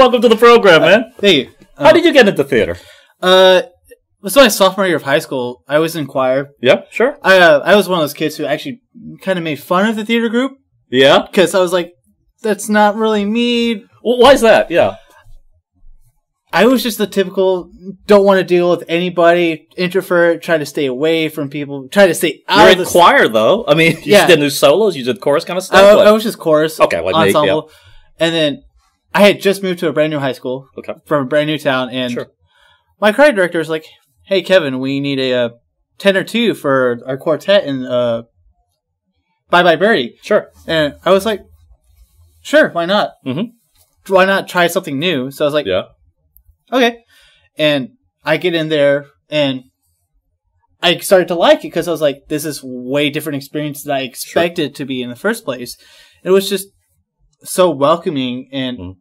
Welcome to the program, man. Thank you. How did you get into theater? Uh, it was my sophomore year of high school. I was in choir. Yeah, sure. I uh, I was one of those kids who actually kind of made fun of the theater group Yeah. because I was like, that's not really me. Well, why is that? Yeah. I was just the typical don't want to deal with anybody, introvert, try to stay away from people, try to stay out You're of in the choir, though. I mean, you Yeah. did new solos, you did chorus kind of stuff. I, I was just chorus. Okay, like me, ensemble. And then I had just moved to a brand new high school okay. from a brand new town, and Sure. my choir director was like, "Hey, Kevin, we need a, uh tenor two for our quartet in uh, Bye Bye Birdie." Sure. And I was like, "Sure, why not? Mhm. Why not try something new?" So I was like, Yeah. "Okay." And I get in there, and I started to like it because I was like, "This is way different experience than I expected to be in the first place." It was just so welcoming, and Mhm.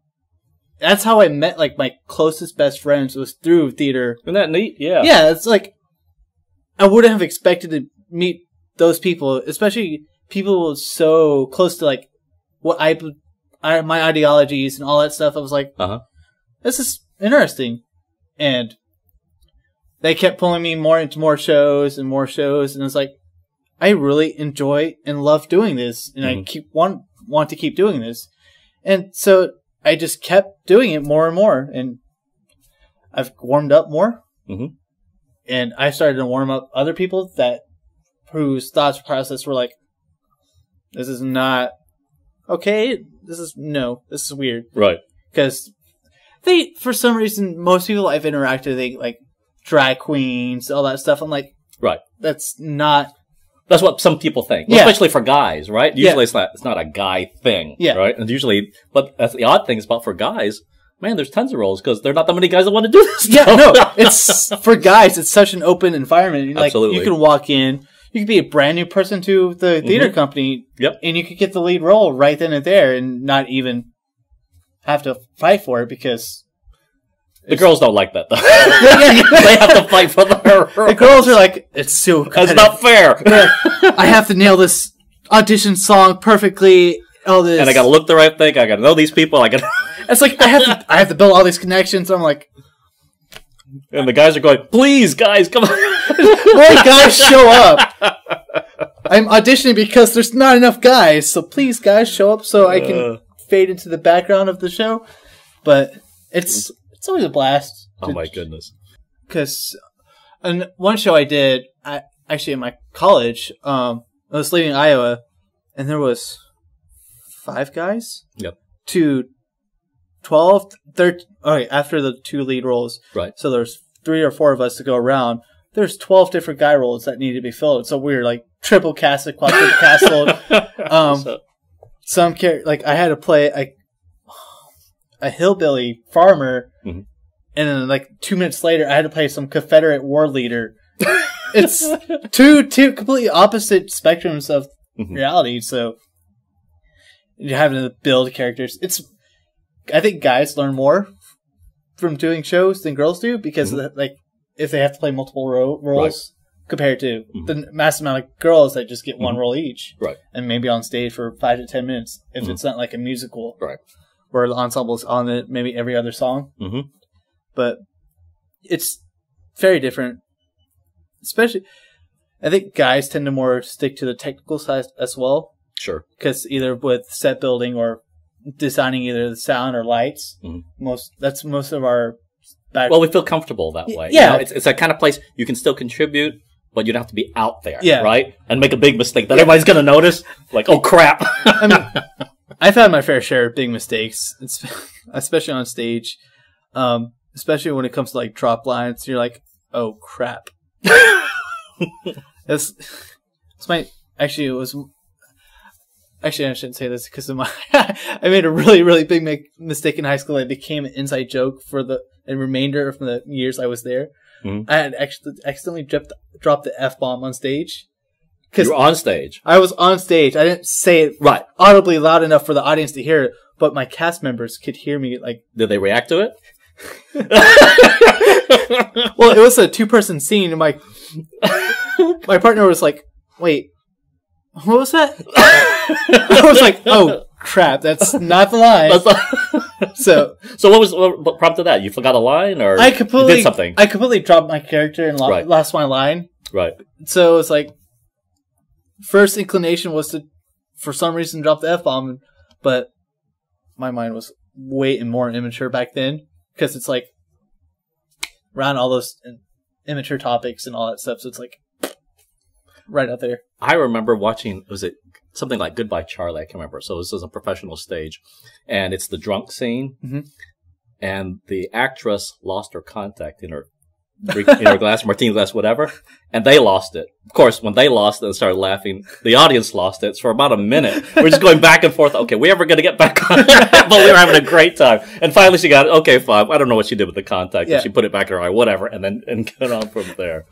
that's how I met like my closest best friends was through theater. Isn't that neat? Yeah. Yeah, it's like I wouldn't have expected to meet those people, especially people so close to like what I, I my ideologies and all that stuff. I was like, Uh-huh. this is interesting, and they kept pulling me more into more shows and more shows, and it's like I really enjoy and love doing this, and I Mhm. keep want want to keep doing this, and so I just kept doing it more and more, and I've warmed up more, Mhm. and I started to warm up other people that whose thoughts process were like, "This is not okay. This is no. This is weird." Right. because they for some reason most people I've interacted they like drag queens all that stuff. I'm like Right. that's not That's what some people think, Yeah. especially for guys, right? Yeah. Usually it's not it's not a guy thing, Yeah. right? And usually, but that's the odd thing is about for guys. Man, there's tons of roles because there are not that many guys that want to do this. yeah no it's for guys it's such an open environment like Absolutely. you can walk in you could be a brand new person to the theater company Mm-hmm. Yep. and you could get the lead role right then and there and not even have to fight for it because the girls don't like that though. they have to fight for the. the girls are like it's so That's not fair. I have to nail this audition song perfectly all this and I got to look the right thing. I got to know these people. I gotta. It's like I have to I have to build all these connections. I'm like, And the guys are going, please, guys, come on. more guys show up. I'm auditioning because there's not enough guys, so please, guys, show up so I can Uh. fade into the background of the show. But it's it's always a blast. oh my goodness. Because and one show I did, I actually in my college, um, I was leaving Iowa, and there was five guys. Yep. To 12, 13, okay, after the two lead roles. Right. So there's three or four of us to go around. There's 12 different guy roles that need to be filled. So we're like triple casted, quadruple casted. Um, So- some char- like I had to play a a hillbilly farmer, Mhm. And then like two minutes later, I had to play some Confederate war leader. it's two two completely opposite spectrums of Mhm. reality. So you're having to build characters. It's I think guys learn more from doing shows than girls do because Mm-hmm. the, like if they have to play multiple ro- roles compared to Mhm. the mass amount of girls that just get one Mhm. role each Right. and maybe on stage for five to ten minutes if Mhm. it's not like a musical Right. where the ensemble's on it maybe every other song Mhm. But it's very different especially i think guys tend to more stick to the technical side as well Sure. because either with set building or designing either the sound or lights Mhm. most that's most of our back Well, we feel comfortable that way. yeah. You know, it's, it's that kind of place you can still contribute, but you don't have to be out there. Yeah. Right? And make a big mistake that everybody's going to notice. Like, oh, crap. I mean, I've had my fair share of big mistakes, it's, especially on stage. Um, especially when it comes to like drop lines, you're like, "Oh crap!" That's it's my actually it was actually I shouldn't say this because of my I made a really really big make, mistake in high school. It became an inside joke for the, the remainder of the years I was there. Mhm. I had actually accidentally dropped dropped the f bomb on stage because You're on stage. I was on stage. I didn't say it Right. audibly loud enough for the audience to hear it, but my cast members could hear me. Like, Did they react to it? Well, it was a two-person scene, and my my partner was like, "Wait, what was that?" I was like, "Oh crap, that's not the line." That's not- so So what was what prompted that? You forgot a line, or I completely did something? I completely dropped my character and lo- Right. lost my line. right. So it's like first inclination was to for some reason drop the f bomb, but my mind was way more immature back then because it's like around all those immature topics and all that stuff. So it's like right out there. I remember watching. Was it something like Goodbye Charlie? I can't remember. So this is a professional stage, and it's the drunk scene, Mhm. and the actress lost her contact in her in glass, martini glass, whatever, and they lost it. Of course, when they lost it and started laughing, the audience lost it. So for about a minute, we're just going back and forth. Okay, we ever going to get back on? but we were having a great time. And finally, she got it. Okay, fine. I don't know what she did with the contact. Yeah. She put it back in her eye, whatever, and then and get on from there.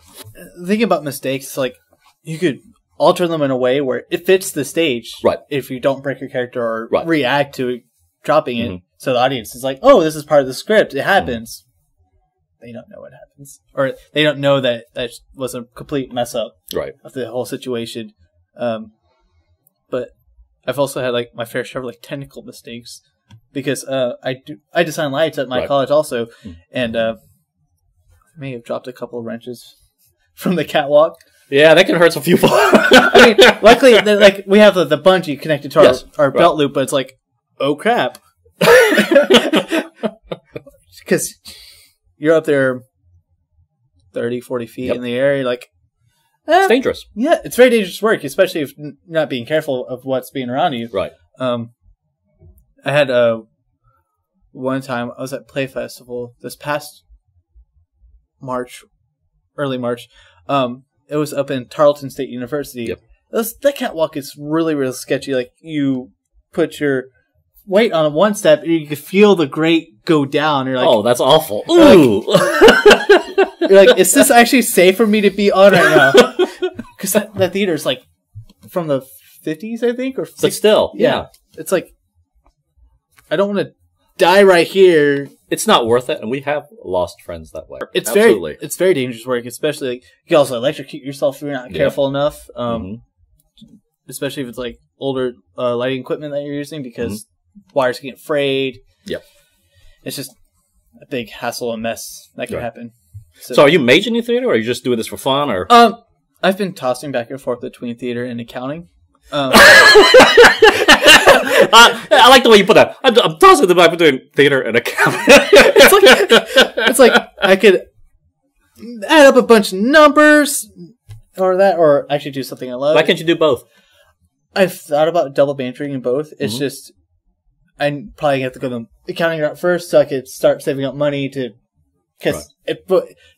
Thinking about mistakes, like you could alter them in a way where it fits the stage. Right. If you don't break your character or Right. react to dropping it, Mhm. so the audience is like, "Oh, this is part of the script. It happens." They don't know what happens, or they don't know that that was a complete mess up Right. of the whole situation. Um, but I've also had like my fair share of like technical mistakes because uh, I do I design lights at my Right. college also, Mm. and uh, I may have dropped a couple of wrenches from the catwalk. Yeah, that can hurt some people. I mean, luckily, like we have the, the bungee connected to our, Yes, our right. belt loop, but it's like, oh crap, because you're up there 30, 40 feet Yep. in the air, you're like, eh, it's dangerous. yeah, it's very dangerous work, especially if n- not being careful of what's being around you. Right. Um, I had uh, one time I was at Play Festival this past March, early March. Um, it was up in Tarleton State University. Yep. Those, that catwalk is really, really sketchy. Like you put your weight on one step, and you can feel the grate go down. You're like, oh, that's awful. Ooh. you're like, is this actually safe for me to be on right now? Because that, that theater is like from the 50s, I think, or but still, Yeah. yeah. It's like I don't want to die right here. It's not worth it, and we have lost friends that way. It's Absolutely. very it's very dangerous work, especially like, you can also electrocute yourself if you're not Yeah. careful enough. Um, Mhm. especially if it's like older uh, lighting equipment that you're using because wires can get frayed. Mm-hmm. Yep. It's just a big hassle and mess that can Right. happen. So, are you majoring in theater, or are you just doing this for fun, or? um, I've been tossing back and forth between theater and accounting. Um, I, I like the way you put that. I'm, I'm tossing the back between theater and accounting. it's like I could add up a bunch of numbers or that, or actually do something I love. Why can't you do both? I've thought about double majoring in both. It's Mhm. just I'm probably gonna have to go the accounting route first, so I could start saving up money to because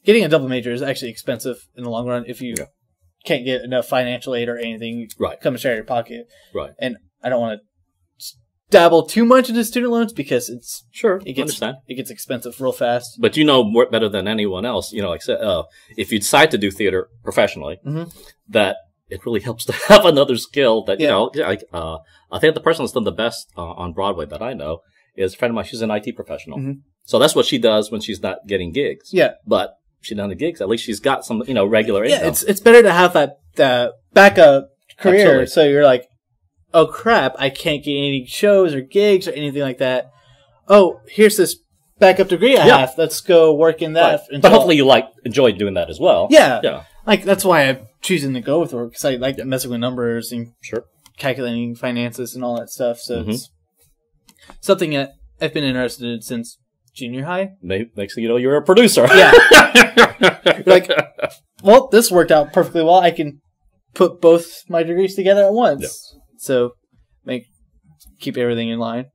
getting a double major is actually expensive in the long run if you Yeah. can't get enough financial aid or anything Right. straight out of your pocket. Right. And I don't want to dabble too much into student loans because it's Sure. it gets understand. it gets expensive real fast. But you know more better than anyone else. You know, like uh, if you decide to do theater professionally, Mhm. that it really helps to have another skill. That you Yeah. know, like uh, I think the person that's done the best uh, on Broadway that I know is a friend of mine. She's an IT professional, Mhm. so that's what she does when she's not getting gigs. Yeah. But she have the gigs. At least she's got some, you know, regular income. Yeah, it's it's better to have that that backup career. Absolutely. So you're like, oh crap, I can't get any shows or gigs or anything like that. Oh, here's this backup degree I Yeah. have. Let's go work in that. Right. But hopefully you like enjoy doing that as well. yeah, Yeah. like that's why I'm choosing to go with work because I like messing with numbers and Sure. calculating finances and all that stuff. So Mhm. it's something that I've been interested in since junior high. May- Next thing you know, you're a producer. Yeah. like, well, this worked out perfectly well. I can put both my degrees together at once. So make keep everything in line.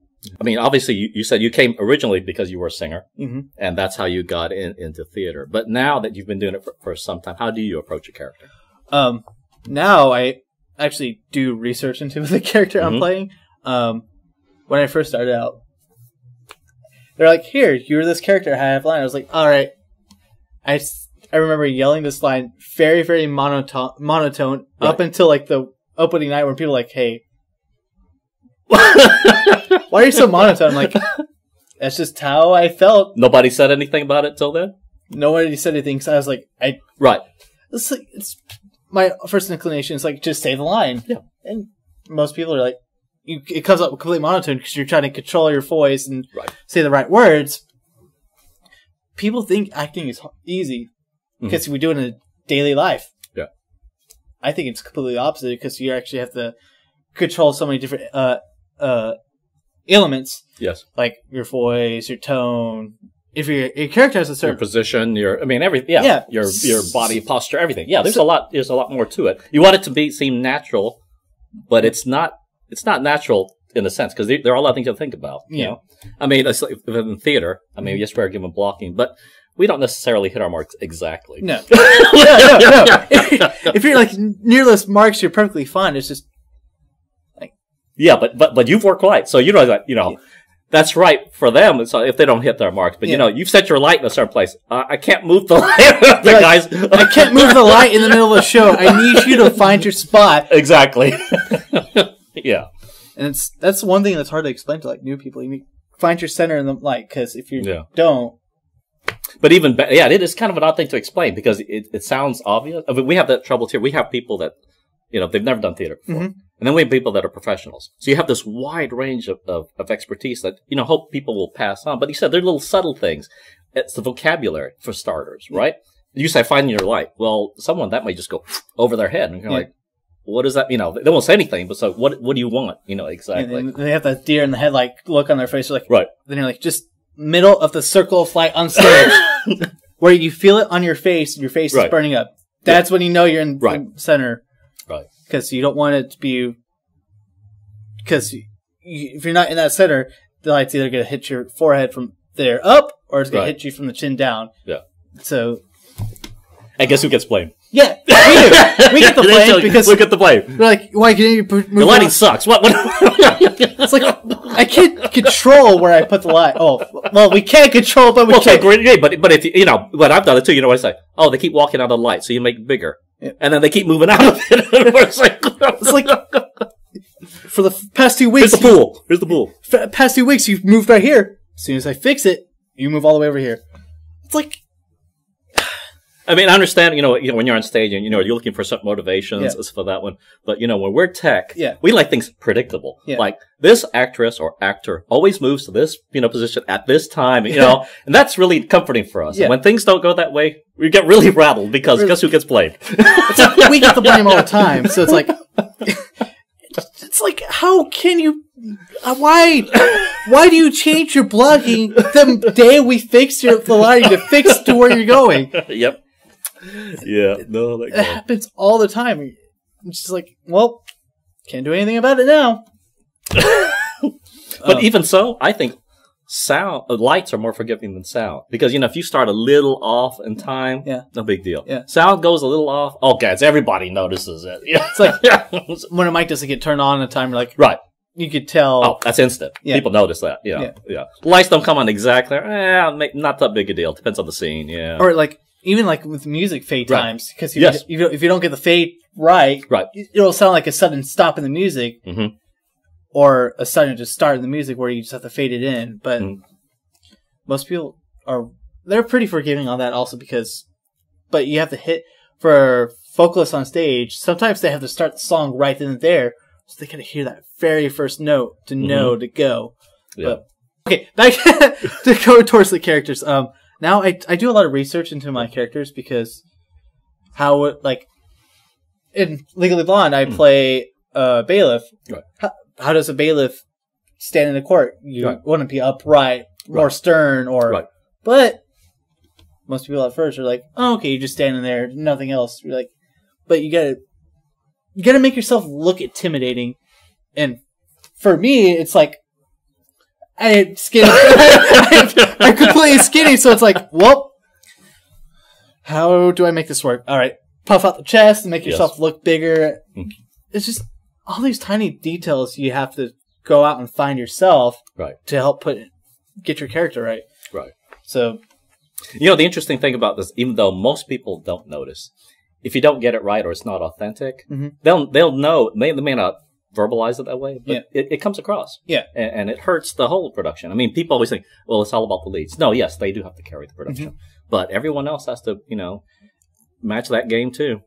I mean, obviously, you, you said you came originally because you were a singer, hmm and that's how you got in, into theater. But now that you've been doing it for, for some time, how do you approach a character? Um, now I actually do research into the character I'm Mhm. playing. Um, when I first started out, they're like, "Here, you're this character. I have line." I was like, "All right." I, I remember yelling this line very very monotone monotone up until like the opening night when people were like, "Hey, why are you so monotone?" I'm like, that's just how I felt. Nobody said anything about it till then? Nobody said anything, so I was like, I Right. it's like it's my first inclination is like just say the line. Yeah. And most people are like, you, it comes up completely monotone because you're trying to control your voice and Right. say the right words. People think acting is easy because we do it in a daily life. Yeah. I think it's completely opposite because you actually have to control so many different uh uh elements Yes. like your voice, your tone. If your your character has a Your certain position, your I mean every yeah, Yeah. your your body posture, everything. Yeah, there's So- a lot there's a lot more to it. You want it to be seem natural, but it's not it's not natural in a sense because there are a lot of things to think about. You Yeah. know, I mean, it's like in theater. I mean, mm-hmm. yes, we're given blocking, but we don't necessarily hit our marks exactly. no, no, no, no. if you're like near those marks, you're perfectly fine. It's just like Yeah, but but but you've worked right, so you know that you know that's right for them. So if they don't hit their marks, but you know you've set your light in a certain place. Uh, I can't move the light. the Like, guys, I can't move the light in the middle of the show. I need you to find your spot. exactly. yeah, And it's that's one thing that's hard to explain to like new people. You need find your center in the light because if you Yeah. don't, but even yeah, it is kind of an odd thing to explain because it, it sounds obvious. I mean, we have that trouble too. We have people that you know they've never done theater before, Mhm. And then we have people that are professionals. So you have this wide range of, of, of expertise that you know hope people will pass on. But you said they're little subtle things. It's the vocabulary for starters, right? You say finding your light. Well, someone that might just go over their head, and you're Yeah. like, "What does that?" You know, they won't say anything, but so what? What do you want? You know, exactly. they have that deer in the head, like look on their face. Like, Right. then you're like, just middle of the circle of light on stage, where you feel it on your face. Your face is burning up. That's when you know you're in Right. center. Right. Because you don't want it to be. Because you, if you're not in that center, the light's either going to hit your forehead from there up, or it's going Right. to hit you from the chin down. Yeah. So And guess who gets blamed? Yeah, we do. We get the blame because we get the blame. we're like, why can't you put, move The lighting on? sucks. What? what? It's like I can't control where I put the light. Oh, well, we can't control, but we well, okay, can. great, but but if you, you know, but I've done it too. You know what I say? Oh, they keep walking out of the light, so you make it bigger, Yeah. and then they keep moving out of it. it's like, It's like for the past two weeks. here's the pool. Here's the pool. f- past two weeks, you've moved right here. As soon as I fix it, you move all the way over here. It's like I mean, I understand. You know, you know, when you're on stage and you know you're looking for some motivations Yeah. for that one, but you know, when we're tech, Yeah. we like things predictable. Yeah. Like this actress or actor always moves to this you know position at this time. You know, and that's really comforting for us. Yeah. And when things don't go that way, we get really rattled because Really- guess who gets blamed? we get the blame all the time. So it's like it's like how can you? Uh, why? Why do you change your blocking the day we fix your the lighting to fix to where you're going? yep. Yeah. No. That It happens all the time. It's just like, well, can't do anything about it now. But Um, even so, I think sound uh, lights are more forgiving than sound because you know if you start a little off in time, Yeah. no big deal. Yeah. Sound goes a little off. Oh, guys, everybody notices it. Yeah. It's like yeah. when a mic doesn't get turned on in time, you're like right. you could tell. Oh, that's instant. Yeah. People notice that. Yeah. Yeah. Yeah. Lights don't come on exactly. Eh, not that big a deal. Depends on the scene. Yeah. Or like even like with music fade Right. times because Yes. if you don't get the fade right, Right. it'll sound like a sudden stop in the music Mhm. or a sudden just start in the music where you just have to fade it in. But Mhm. most people are they're pretty forgiving on that also because, but you have to hit for vocalists on stage. Sometimes they have to start the song right then and there, so they gotta hear that very first note to know to go. Mm-hmm. Yeah. But okay, back to go towards the characters. Um, now I I do a lot of research into my characters because how it- like in Legally Blonde I play uh bailiff. Hmm. Right. How, how does a bailiff stand in a court? You Right. want to be upright, more Right. stern, or Right. but most people at first are like, oh, okay, you're just standing there, nothing else. You're like, but you gotta you gotta make yourself look intimidating, and for me, it's like. I'm skinny. I'm, completely skinny, so it's like, well, how do I make this work? All right, puff out the chest and make Yes. yourself look bigger. Mm. It's just all these tiny details you have to go out and find yourself Right. to help put get your character right. Right. So You know, the interesting thing about this, even though most people don't notice, if you don't get it right or it's not authentic, Mhm. they'll they'll know. They, they may not verbalize it that way, but Yeah. it, it comes across. Yeah. and, and it hurts the whole production. I mean, people always think, well, it's all about the leads. No, yes, they do have to carry the production, Mm-hmm. but everyone else has to, you know, match that game too.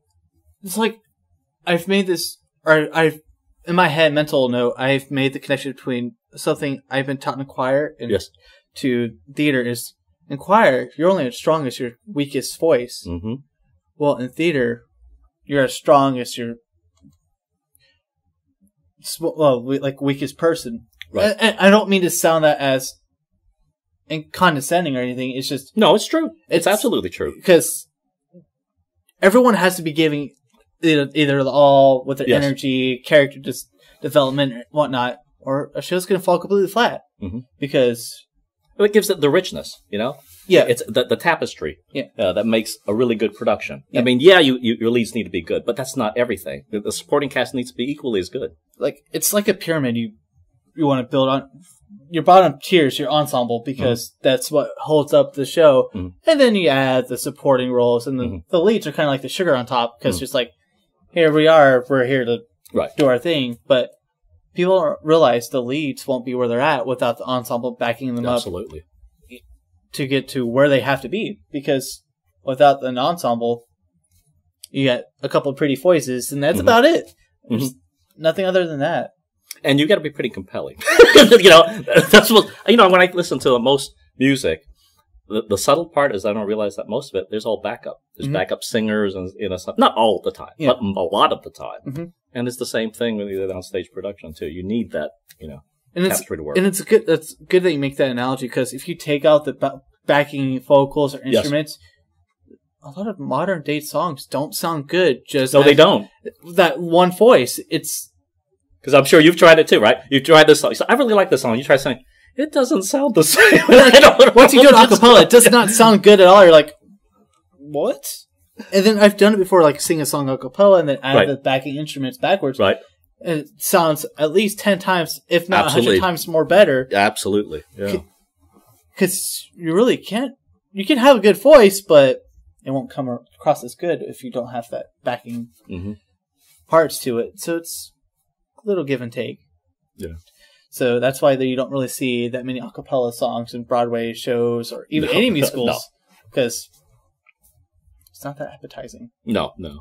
it's like I've made this, or I've in my head, mental note, I've made the connection between something I've been taught in choir and Yes. to theater is in choir, you're only as strong as your weakest voice. Mm-hmm. Well, in theater, you're as strong as your well, like weakest person. Right. And, and I don't mean to sound that as in condescending or anything. It's just No, it's true. It's, It's- absolutely true. because everyone has to be giving either, either the all with their Yes. energy, character dis- development, and whatnot, or a show's going to fall completely flat Mhm. because It gives it the richness, you know. Yeah, It's the, the tapestry Yeah. uh, that makes a really good production. Yeah. I mean, yeah, you, you, your leads need to be good, but that's not everything. The, the supporting cast needs to be equally as good. like it's like a pyramid you you want to build on your bottom tier is your ensemble because that's what holds up the show Mhm. and then you add the supporting roles and the, Mhm. the leads are kind of like the sugar on top because Mhm. just like here we are we're here to Right. do our thing but people realize the leads won't be where they're at without the ensemble backing them up Absolutely. To get to where they have to be because without an ensemble you got a couple of pretty voices and that's Mhm. about it There's nothing other than that and you got to be pretty compelling. you know, that's what you know. When I listen to the most music, the, the subtle part is I don't realize that most of it there's all backup. There's Mhm. backup singers and you know, not all the time, Yeah. but a lot of the time. Mhm. And it's the same thing with the on stage production too. You need that, you know, and it's work. And it's good. That's good that you make that analogy because if you take out the ba- backing vocals or Yes. instruments, a lot of modern day songs don't sound good. Just no, they don't. That one voice. It's Because I'm sure you've tried it too, right? You've tried this song. Said, I really like this song. You try saying, it doesn't sound the same. Once you do it know. a cappella, it does not sound good at all. You're like, what? And then I've done it before, like sing a song a cappella and then add Right. the backing instruments backwards. Right. It sounds at least ten times, if not a Absolutely. hundred times more better. Absolutely. Yeah. because you really can't. You can have a good voice, but it won't come across as good if you don't have that backing hmm parts to it. So it's a little give and take. Yeah. So that's why you don't really see that many a cappella songs in Broadway shows or even No. any musicals because it's not that appetizing. No, no.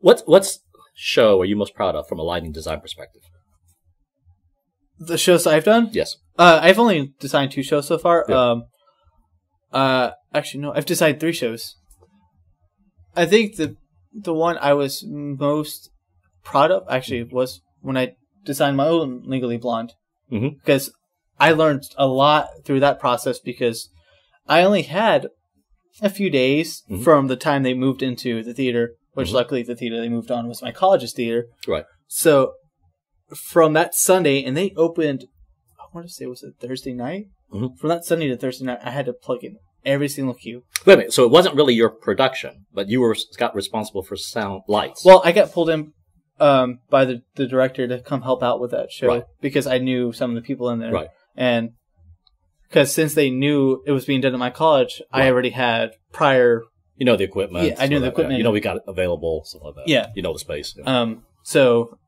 What's what's show are you most proud of from a lighting design perspective? The shows I've done, Yes. uh, I've only designed two shows so far. Um, uh, actually, no, I've designed three shows. I think the the one I was most proud of actually was when I designed my own Legally Blonde Mhm. because I learned a lot through that process because I only had a few days Mhm. from the time they moved into the theater, which Mhm. luckily the theater they moved on was my college's theater. Right. So from that Sunday, and they opened, I want to say, was it Thursday night? Mhm. From that Sunday to Thursday night, I had to plug in every single cue. Wait a minute. So it wasn't really your production, but you were got responsible for sound lights. Well, I got pulled in um, by the, the director to come help out with that show Right. because I knew some of the people in there. Right. And because since they knew it was being done at my college, I already had prior. You know the equipment. Yeah, I knew the that. equipment. You know we got it available, stuff like that. Yeah. You know the space. Yeah. Um, so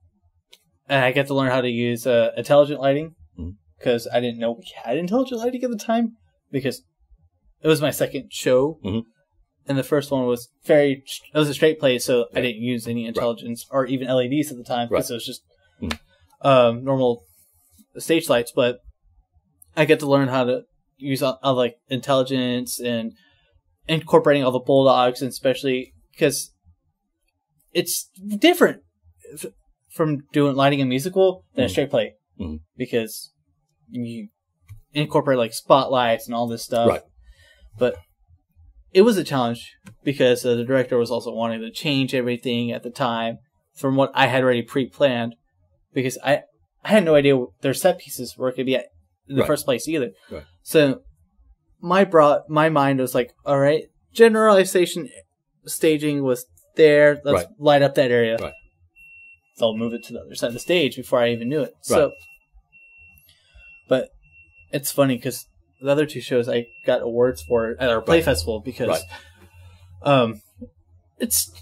I got to learn how to use uh, intelligent lighting because I didn't know we had intelligent lighting at the time because it was my second show. Mhm. And the first one was very, it was a straight play, so I didn't use any intelligence or even LEDs at the time because Right. it was just Mhm. um, normal stage lights. But I get to learn how to use uh, uh, like intelligence and incorporating all the bulldogs, and especially because it's different f- from doing lighting a musical than a Mhm. straight play Mhm. because you incorporate like spotlights and all this stuff. Right. But it was a challenge because uh, the director was also wanting to change everything at the time from what I had already pre-planned because I I had no idea their set pieces were going to be at in the Right. first place either. Right. So my brought my mind was like, all right, generalization staging was there. Let's Right. light up that area. Right. They'll move it to the other side of the stage before I even knew it. So, but it's funny because the other two shows I got awards for at our play Right. festival because, Right. um, it's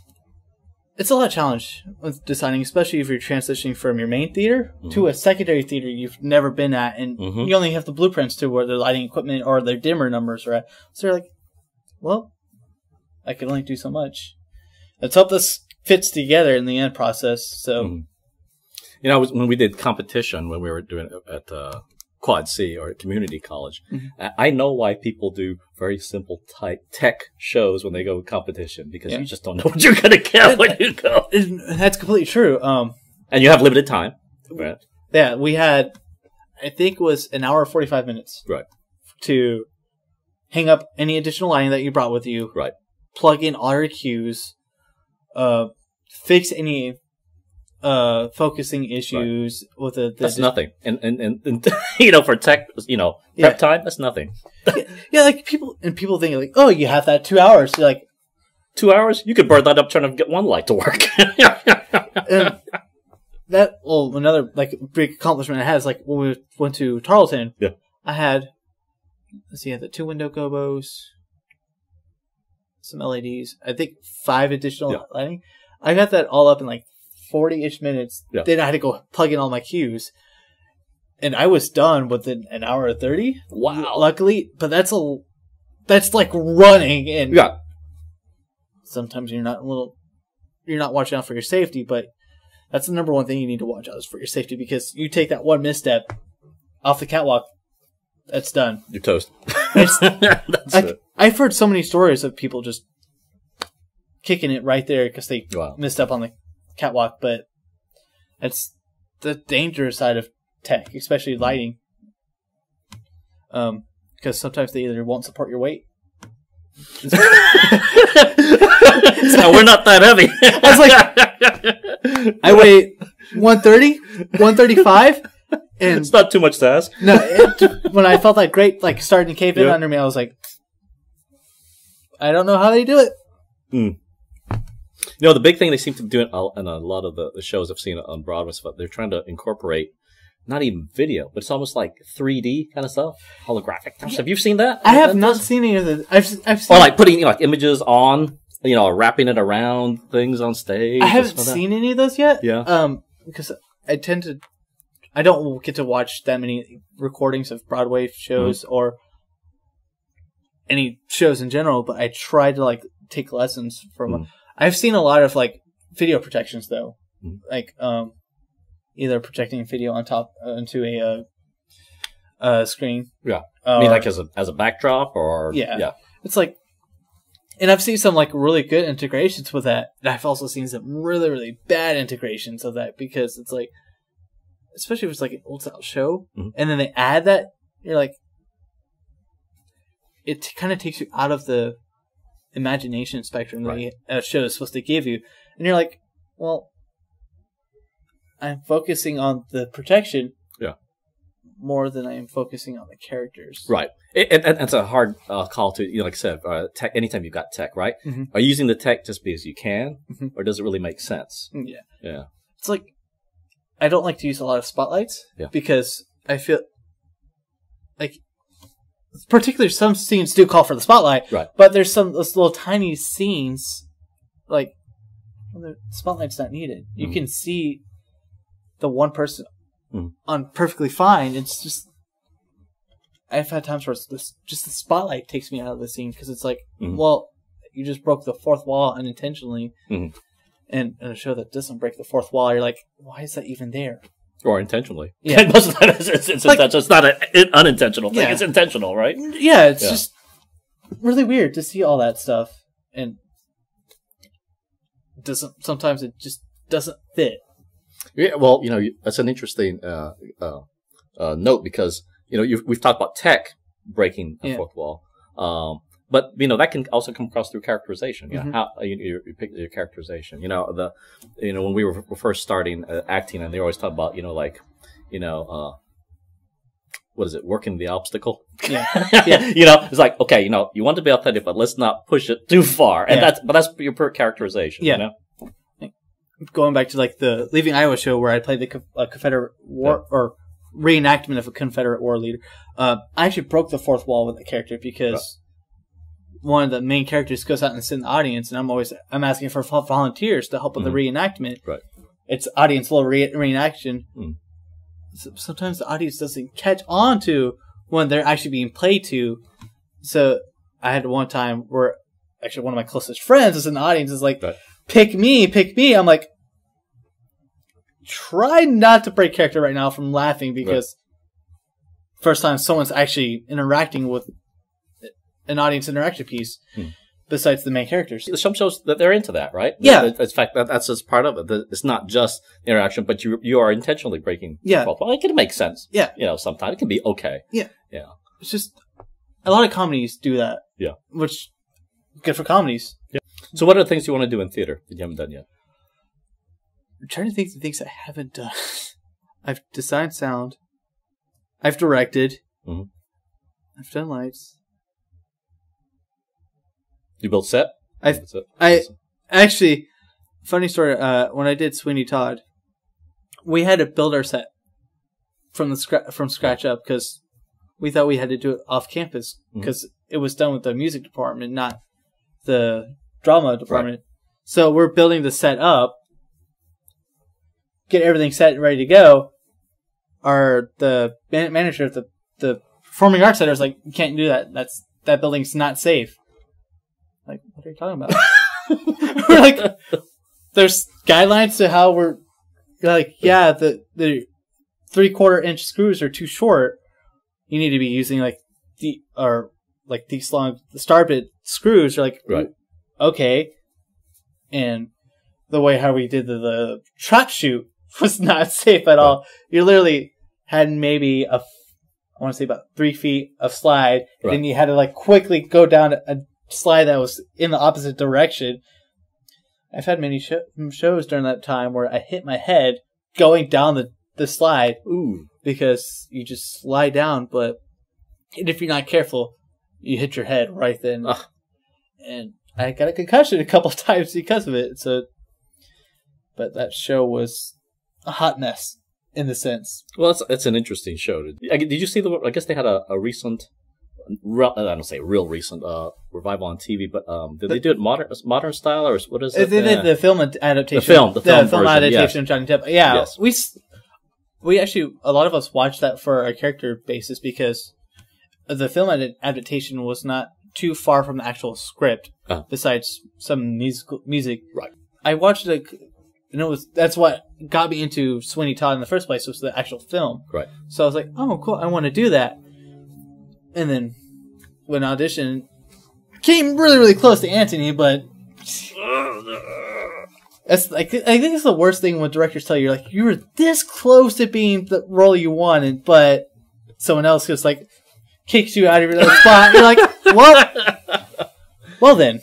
it's a lot of challenge with deciding, especially if you're transitioning from your main theater to a secondary theater you've never been at, and Mhm. you only have the blueprints to where their lighting equipment or their dimmer numbers are at. So you're like, well, I can only do so much. Let's hope this fits together in the end process. So Mhm. You know, was, when we did competition when we were doing it at uh, Quad C or community college, Mhm. I know why people do very simple type tech shows when they go to competition because Yeah. you just don't know what you're going to get when you go, That's completely true. Um, and you have limited time. Right. yeah, we had, I think it was an hour and 45 minutes. Right. To hang up any additional lighting that you brought with you. Right. Plug in all your cues, uh, fix any, uh, focusing issues with the, the That's nothing. And, and, and, and you know, for tech, you know, prep Yeah. time, that's nothing. Yeah, like people, and people think like, oh, you have that two hours. You're like, Two hours, you could burn that up trying to get one light to work. and that well another like big accomplishment I had is like when we went to Tarleton. Yeah. I had let's see, I had the two window gobos, some LEDs, I think five additional Yeah. lighting. I got that all up in like forty ish minutes. Yeah. Then I had to go plug in all my cues. And I was done within an hour and thirty. wow. Luckily, but that's a that's like running and yeah. sometimes you're not a little you're not watching out for your safety but that's the number one thing you need to watch out is for your safety because you take that one misstep off the catwalk that's done You're toast. I, i've heard so many stories of people just kicking it right there because they Wow. missed up on the catwalk but that's the dangerous side of tech especially lighting um because sometimes they either won't support your weight so we're not that heavy. I was I weigh 130, 135, and it's not too much to ask. no, it, when I felt that great, like starting to cave in Yeah. under me, I was like, I don't know how they do it. You know, the big thing they seem to do in a, in a lot of the, the shows I've seen on Broadway stuff, they're trying to incorporate not even video, but it's almost like 3D kind of stuff, holographic stuff. Have you seen that? I have not seen any of the. I've I've seen. Or like putting you know, like images on, you know, wrapping it around things on stage. I haven't that. seen any of those yet. Yeah. Um, because I tend to, I don't get to watch that many recordings of Broadway shows Mm-hmm. or any shows in general. But I try to like take lessons from. Mm. I've seen a lot of like video projections though, Mm. like um, either projecting video on top uh, into a uh, uh screen. Yeah. Uh, I mean, like as a as a backdrop, or Yeah. yeah, it's like and i've seen some like really good integrations with that and i've also seen some really really bad integrations of that because it's like especially if it's like an old style show Mhm. and then they add that you're like it kind of takes you out of the imagination spectrum that Right. a show is supposed to give you and you're like well i'm focusing on the projection Yeah. more than i am focusing on the characters right. It, and, it's a hard uh, call to, you know, like I said, uh, tech. Anytime you've got tech, right? Mhm. Are you using the tech just because you can, Mhm. or does it really make sense? yeah Yeah. it's like I don't like to use a lot of spotlights Yeah. because I feel particularly some scenes do call for the spotlight, Right. But there's some those little tiny scenes like the spotlight's not needed. You Mhm. can see the one person Mhm. on perfectly fine. It's just I've had times where it's this, just the spotlight takes me out of the scene because it's like, Mhm. well, you just broke the fourth wall unintentionally. And in a show that doesn't break the fourth wall, you're like, why is that even there? Or intentionally. Yeah. Most of that is, it's, it's, Like- intentional. it's not an unintentional thing. Yeah. It's intentional, right? Yeah, it's Yeah. just really weird to see all that stuff, and doesn't sometimes it just doesn't fit. Yeah, well, you know, you- that's an interesting uh, uh, uh, note because you know you've, we've talked about tech breaking the Yeah. fourth wall, um, but you know that can also come across through characterization. You know, Mhm. how uh, you, you, you pick your characterization. You know, the you know when we were first starting uh, acting, and they always talk about you know like you know. Uh, what is it? Working the obstacle. Yeah, Yeah. you know, it's like okay, you know, you want to be authentic, but let's not push it too far. And Yeah. that's but that's your per characterization. Yeah. You know? going back to like the Leaving Iowa show where I played the Co- uh, Confederate war or reenactment of a Confederate war leader. Uh, I actually broke the fourth wall with the character because one of the main characters goes out and sits in the audience, and I'm always I'm asking for volunteers to help with the reenactment. Right. It's audience level re- reenaction. Mm. So sometimes the audience doesn't catch on to when they're actually being played to. So I had one time where actually one of my closest friends is in the audience is like, Right. pick me, pick me. I'm like, try not to break character right now from laughing because first time someone's actually interacting with an audience interaction piece Hmm. besides the main characters. The Some shows that they're into that, right? Yeah. In fact, that, that's just part of it. It's not just interaction, but you you are intentionally breaking. Yeah. wall. it can make sense. Yeah. You know, sometimes it can be okay. Yeah. Yeah. It's just a lot of comedies do that. Yeah. Which good for comedies. Yeah. So, what are the things you want to do in theater that you haven't done yet? I'm trying to think of the things I haven't done. I've designed sound. I've directed. Mhm. I've done lights. You built set. I- That's it. I actually, funny story. Uh, when I did Sweeney Todd, we had to build our set from the scra- from scratch up because we thought we had to do it off campus because it was done with the music department, not the drama department. So we're building the set up, get everything set and ready to go. Our the man- manager of the the performing arts center is like, you can't do that. That's that building's not safe. Like, what are you talking about? we're like, there's guidelines to how we're like, yeah, the the three quarter inch screws are too short. You need to be using like the or like these long star bit screws are like Right. okay. And the way how we did the, the trot shoot was not safe at all. You literally had maybe a I want to say about three feet of slide, and then you had to like quickly go down a slide that was in the opposite direction. I've had many sho- shows during that time where I hit my head going down the, the slide Ooh. because you just slide down, but and if you're not careful, you hit your head right then. Ugh. And I got a concussion a couple times because of it. So, but that show was a hot mess in the sense. Well, it's it's an interesting show. Did, did you see the? I guess they had a, a recent, real, I don't say real recent uh, revival on TV, but um, did they do it modern modern style or what is They it? did the film adaptation. The film- the film version, adaptation of Johnny Depp. Yeah, Yes. we we actually a lot of us watched that for a character basis because the film ad- adaptation was not too far from the actual script. Uh-huh. Besides some musical music, Right. I watched it, and it was that's what got me into Sweeney Todd in the first place was the actual film. Right. So I was like, oh, cool, I want to do that. And then when audition came really, really close to Anthony, but that's like I think it's the worst thing when directors tell you like you were this close to being the role you wanted, but someone else just like kicks you out of your spot. You're like, what? well then,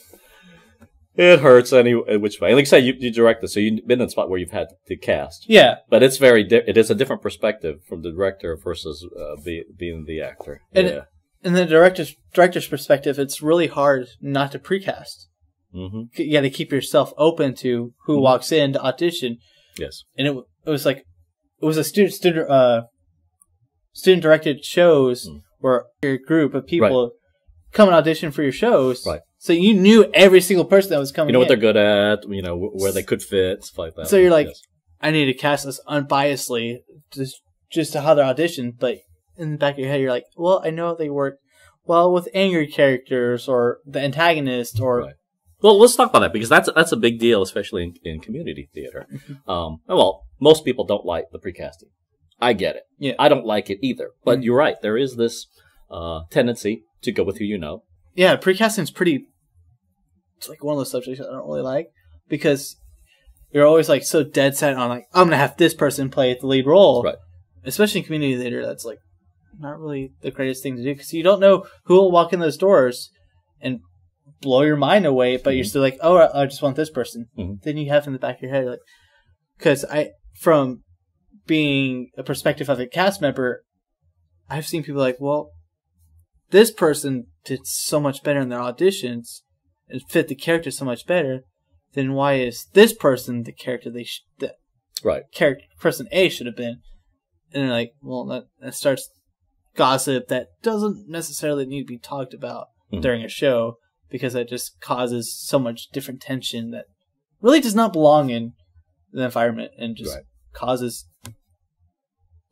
It hurts any which way. Like I said, you, you directed, so you've been in a spot where you've had to cast, yeah. but it's very di- it is a different perspective from the director versus uh, be, being the actor. And- yeah. In the director's director's perspective, it's really hard not to precast. hmm You got to keep yourself open to who Mhm. walks in to audition. Yes. and it it was like it was a student student uh student directed shows Mm. where your group of people come and audition for your shows. Right. So you knew every single person that was coming. You know what in. they're good at, you know, where they could fit, stuff like that. So you're like- Yes. I need to cast this unbiasedly, just just to how they're auditioned. But in the back of your head, you're like, well, I know they work well with angry characters or the antagonist or Right. Well, let's talk about that because that's that's a big deal, especially in, in community theater. Mm-hmm. Um, well, most people don't like the precasting. I get it. Yeah. I don't like it either. But Mhm. you're right. There is this uh, tendency to go with who you know. yeah, precasting's pretty. It's like one of those subjects I don't really like because you're always like so dead set on like I'm gonna have this person play the lead role, Right. Especially in community theater, that's like not really the greatest thing to do because you don't know who will walk in those doors and blow your mind away, but you're Mhm. still like, oh, I I just want this person. Mhm. Then you have in the back of your head like, because I from being a perspective of a cast member, I've seen people like, well, this person did so much better in their auditions and fit the character so much better. Then why is this person the character they sh- the Right. character person A should have been? And they're like, well, that, that starts gossip that doesn't necessarily need to be talked about Mhm. during a show because that just causes so much different tension that really does not belong in the environment and just Right. causes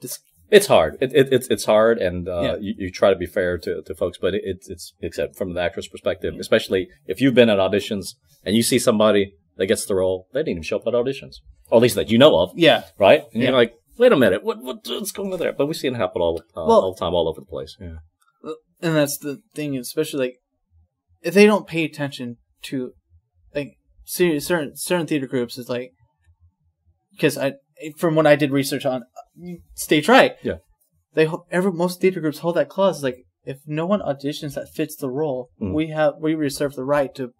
dis- It's hard. It, it, it's it's hard, and uh, Yeah. you, you try to be fair to, to folks, but it, it's it's except from the actor's perspective, especially if you've been at auditions and you see somebody that gets the role, they didn't even show up at auditions. or at least that you know of, Yeah, right? And Yeah. you're like, wait a minute, what, what what's going on there? But we've seen it happen all uh, Well- all the time, all over the place. Yeah. and that's the thing, especially like if they don't pay attention to like certain certain theater groups is like because I from what I did research on stage right, Yeah. they ho- ever most theater groups hold that clause like if no one auditions that fits the role, Mhm. we have we reserve the right to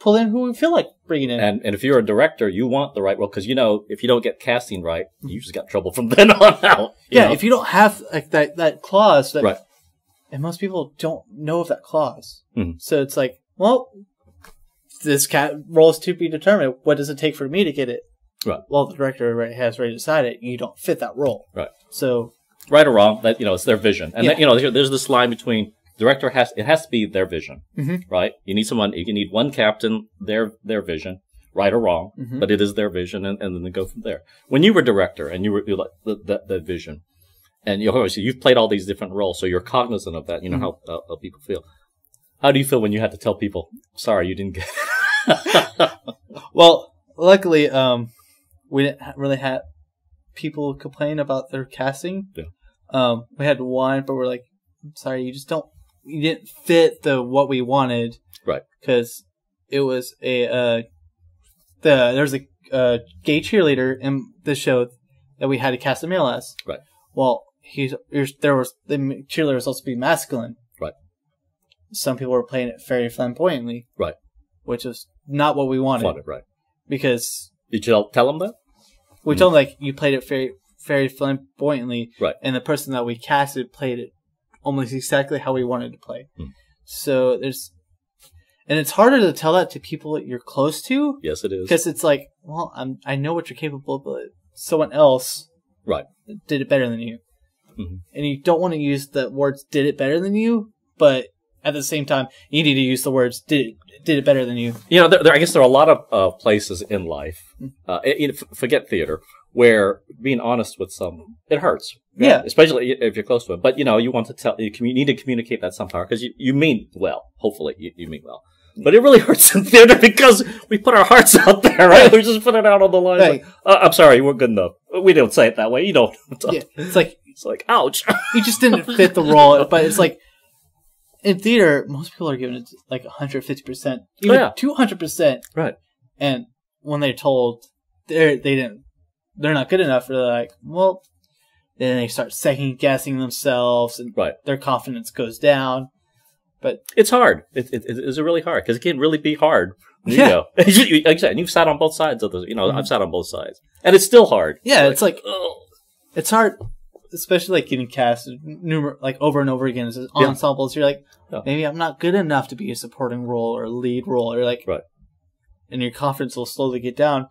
pull in who we feel like bringing in. And and if you're a director, you want the right role because you know if you don't get casting right, you just got trouble from then on out. yeah, know? if you don't have like that that clause, that, Right. and most people don't know of that clause, Mhm. so it's like, well, this cat role is to be determined. What does it take for me to get it? Right. Well, the director has already decided you don't fit that role. Right. So right or wrong, that you know it's their vision, and Yeah. then, you know there's this line between director has it has to be their vision, Mhm. right? You need someone, you need one captain, their their vision, right or wrong, Mhm. but it is their vision, and, and then they go from there. When you were director and you were you like the, the, the vision, and you obviously you've played all these different roles, so you're cognizant of that. You know Mhm. how, how how people feel. How do you feel when you had to tell people, "Sorry, you didn't get"? well, luckily, um, we didn't really have people complain about their casting. Yeah. Um, we had one, but we're like, sorry, you just don't, didn't fit the what we wanted. Right. Because it was a uh, the there was a uh, gay cheerleader in the show that we had to cast a male as. Right. Well, he's there was the cheerleader was supposed to be masculine. Right. Some people were playing it very flamboyantly. Right. Which is not what we wanted Wanted, right? because Did you tell, them that? we told them like you played it very very flamboyantly, Right. And the person that we casted played it almost exactly how we wanted to play. Hmm. So there's, and it's harder to tell that to people that you're close to Yes, it is. because it's like, well, I'm I know what you're capable, of, but someone else Right. did it better than you, Mhm. and you don't want to use the words "did it better than you," but at the same time, you need to use the words "did it, did it better than you." you know, there, there, I guess there are a lot of uh, places in life, Mm. uh, it, it- forget theater, where being honest with someone, it hurts. Yeah. Especially if you're close to it. But, you know, you want to tell, you, commu- need to communicate that somehow because you, you mean well. Hopefully you, you mean well. But it really hurts in theater because we put our hearts out there, right? we just put it out on the line. Right. Like, uh, I'm sorry, you weren't good enough. We don't say it that way. You don't. Yeah, it's like It's like, ouch. you just didn't fit the role. But it's like in theater, most people are given it like 150 percent, even Oh, yeah. 200 percent. Right. And when they're told they're they didn't, they're not good enough, they're like, well, then they start second guessing themselves, and Right. their confidence goes down. But It's hard. It, it, it's really hard because it can really be hard. You Yeah. know. like I said, you've sat on both sides of the, you know, Mhm. I've sat on both sides. And it's still hard. yeah, it's like Ugh. it's hard, especially like getting cast numer- like over and over again as Yeah. ensembles. You're like, maybe I'm not good enough to be a supporting role or lead role, or like, Right. and your confidence will slowly get down.